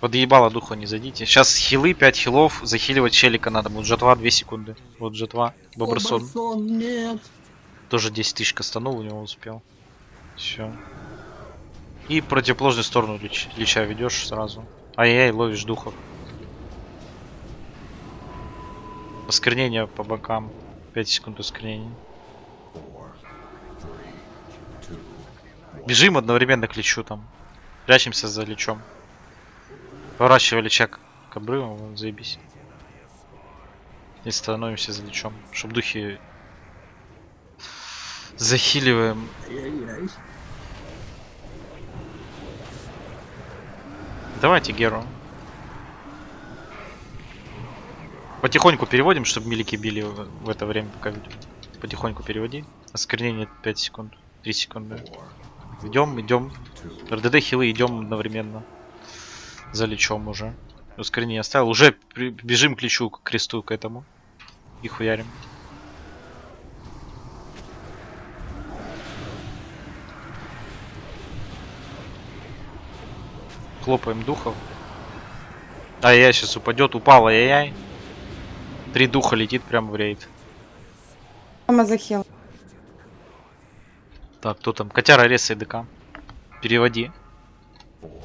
Подъебало духа не зайдите. Сейчас хилы, 5 хилов. Захиливать челика надо. Вот жатва 2 секунды. Вот жатва. Бобрсон. Бобрсон, нет. Тоже 10 тысяч кастанул, у него успел. Все. И противоположную сторону лич, лича ведешь сразу. Ай-яй, ловишь духов. Осквернение по бокам. 5 секунд осквернения. Бежим одновременно к личу там. Прячемся за личом. Поворачивай лича к обрыву, вон, заебись. И становимся за личом. Чтоб духи захиливаем. Давайте Геру. Потихоньку переводим, чтобы милики били в, это время, пока. Потихоньку переводи. Осквернение 5 секунд. 3 секунды. Идем, идем. РДД хилы идем одновременно. За лечом уже. Ускорение оставил. Уже бежим к лечу, к кресту, к этому. И хуярим. Хлопаем духов. Ай-яй, сейчас упадет. Упал, ай-яй. Три духа летит прямо в рейд. Мама захил. Так, кто там? Котяра Реса и ДК. Переводи.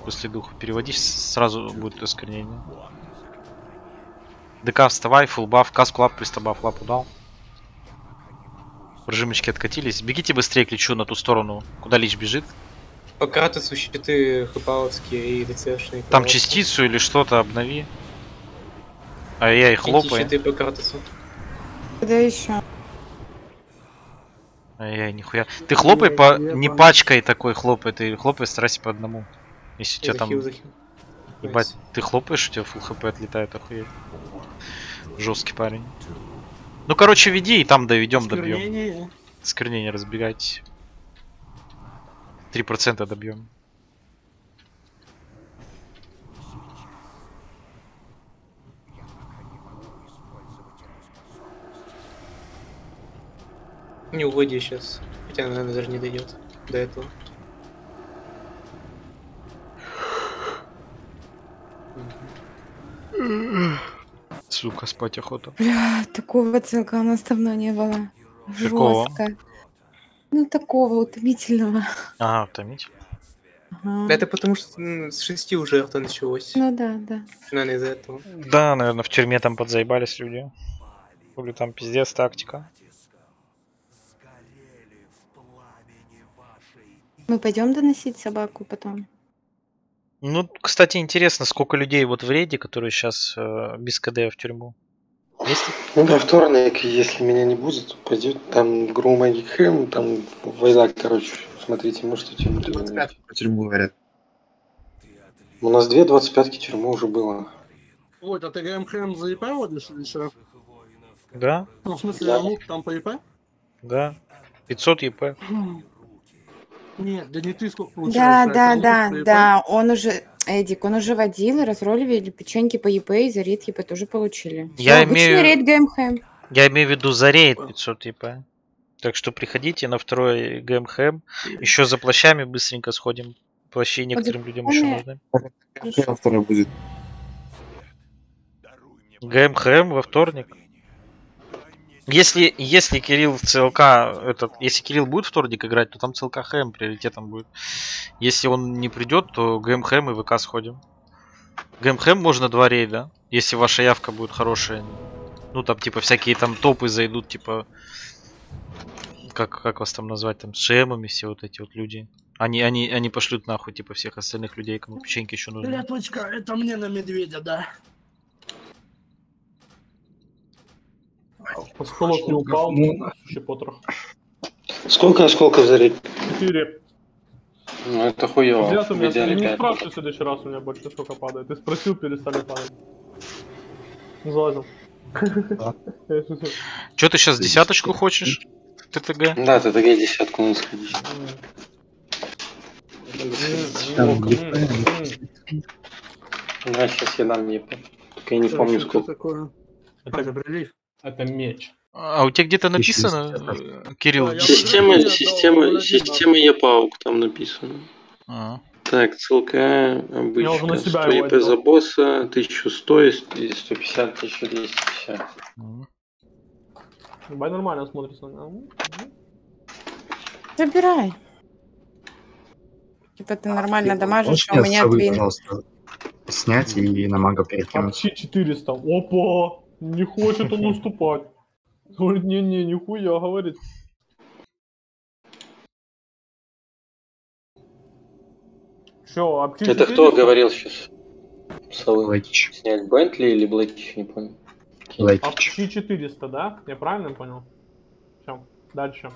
После духа. Переводи, сразу будет осквернение. ДК вставай, фулл баф, каску лап, пристабаф, лапу дал. Пружимочки откатились. Бегите быстрее к личу на ту сторону, куда лич бежит. По Кратосу щиты хпаловские и ДЦшные. Там частицу или что-то обнови. Ай-яй, Киньте хлопай. щиты по Кратосу. Да еще. Ай-яй, нихуя. Ты хлопай по... Не пачкой такой хлопай, ты хлопай, старайся по одному. Если у тебя там... Захил, захил. Ебать, ты хлопаешь, у тебя фул хп отлетает, охуеть. Жесткий парень. Ну, короче, веди и там доведем, добьем. Осквернение. Сквернение разбегайтесь. 3% добьем. Не угоди сейчас. Хотя, наверное, даже не дойдет до этого. Сука, спать охота. Бля, такого целка у нас давно не было. Какого? Жестко. Ну, такого утомительного. Ага, утомить. Ага. Это потому что с шести уже авто началось. Ну да, да. Наверное, из-за этого. Да, наверное, в тюрьме там подзаебались люди. Или там пиздец тактика. Мы пойдем доносить собаку потом. Ну, кстати, интересно, сколько людей вот в рейде, которые сейчас э, без КД в тюрьму. Есть? Ну, во вторник, если меня не будет, пойдет там Гру Magic Ham, там война, короче. Смотрите, можете тюрьму туда По тюрьму говорят. У нас две 25-ки тюрьмы уже было. Ой, а ты ГМХМ за ИП водишь или что? Да, Ну, в смысле, Да. Амук там по ИП? да. 500 ЕП. Нет, да не ты сколько Да, получаешь. да, Амук да, по ИП? да. Он уже, Эдик, он уже водил, и разроливали печеньки по ЕП, и за рейд ЕП тоже получили. Я обычный имею- рейд ГМХМ. Я имею в виду за рейд 500 ЕП. Так что приходите на второй ГМХМ. Еще за плащами быстренько сходим. Плащи некоторым людям еще нужны. Второй будет. ГМХМ во вторник. Если, если Кирилл в ЦЛК, этот, если Кирилл будет вторник играть, то там ЦЛК ХМ приоритетом будет. Если он не придет, то ГМХМ и ВК сходим. ГМХМ можно два рейда, если ваша явка будет хорошая. Ну там типа всякие там топы зайдут, типа как, как вас там назвать, там с шемами все вот эти вот люди. Они, они, они пошлют нахуй типа всех остальных людей, кому печеньки еще нужны. Клятвочка, это мне на медведя, да. Осколок не упал, сущий потрох. Сколько осколков зарить? Четыре. Ну, это хуево. Зря ты меня не спрашивай в следующий раз у меня больше сколько падает. Ты спросил, перестали падать. Залазил. Шучу. Че ты сейчас десяточку хочешь? ТТГ? Да, ТТГ десятку надо сходить. Да, сейчас я дам ЕП. Только я не помню сколько. Это, это меч. А у тебя где-то написано, э, Кирилл? Система, система, система ЕПАУК там написано. А. Так, ссылка обычно. на себя 100 его ЕП за босса, 1100 и 150, 1250. Бай нормально смотрится. ну. Забирай. Типа ты нормально дамажишь, а у меня пожалуйста, снять и на мага перекинуть. Апчи 400. Опа! Не хочет он [LAUGHS] уступать. Говорит, не-не, нихуя, говорит. Все, апчи Это 400? кто говорил сейчас? Совы. Блэкич. Снять Бентли или Блэкич, не понял. Блэкич. Апчи 400, да? Я правильно понял? Все, дальше.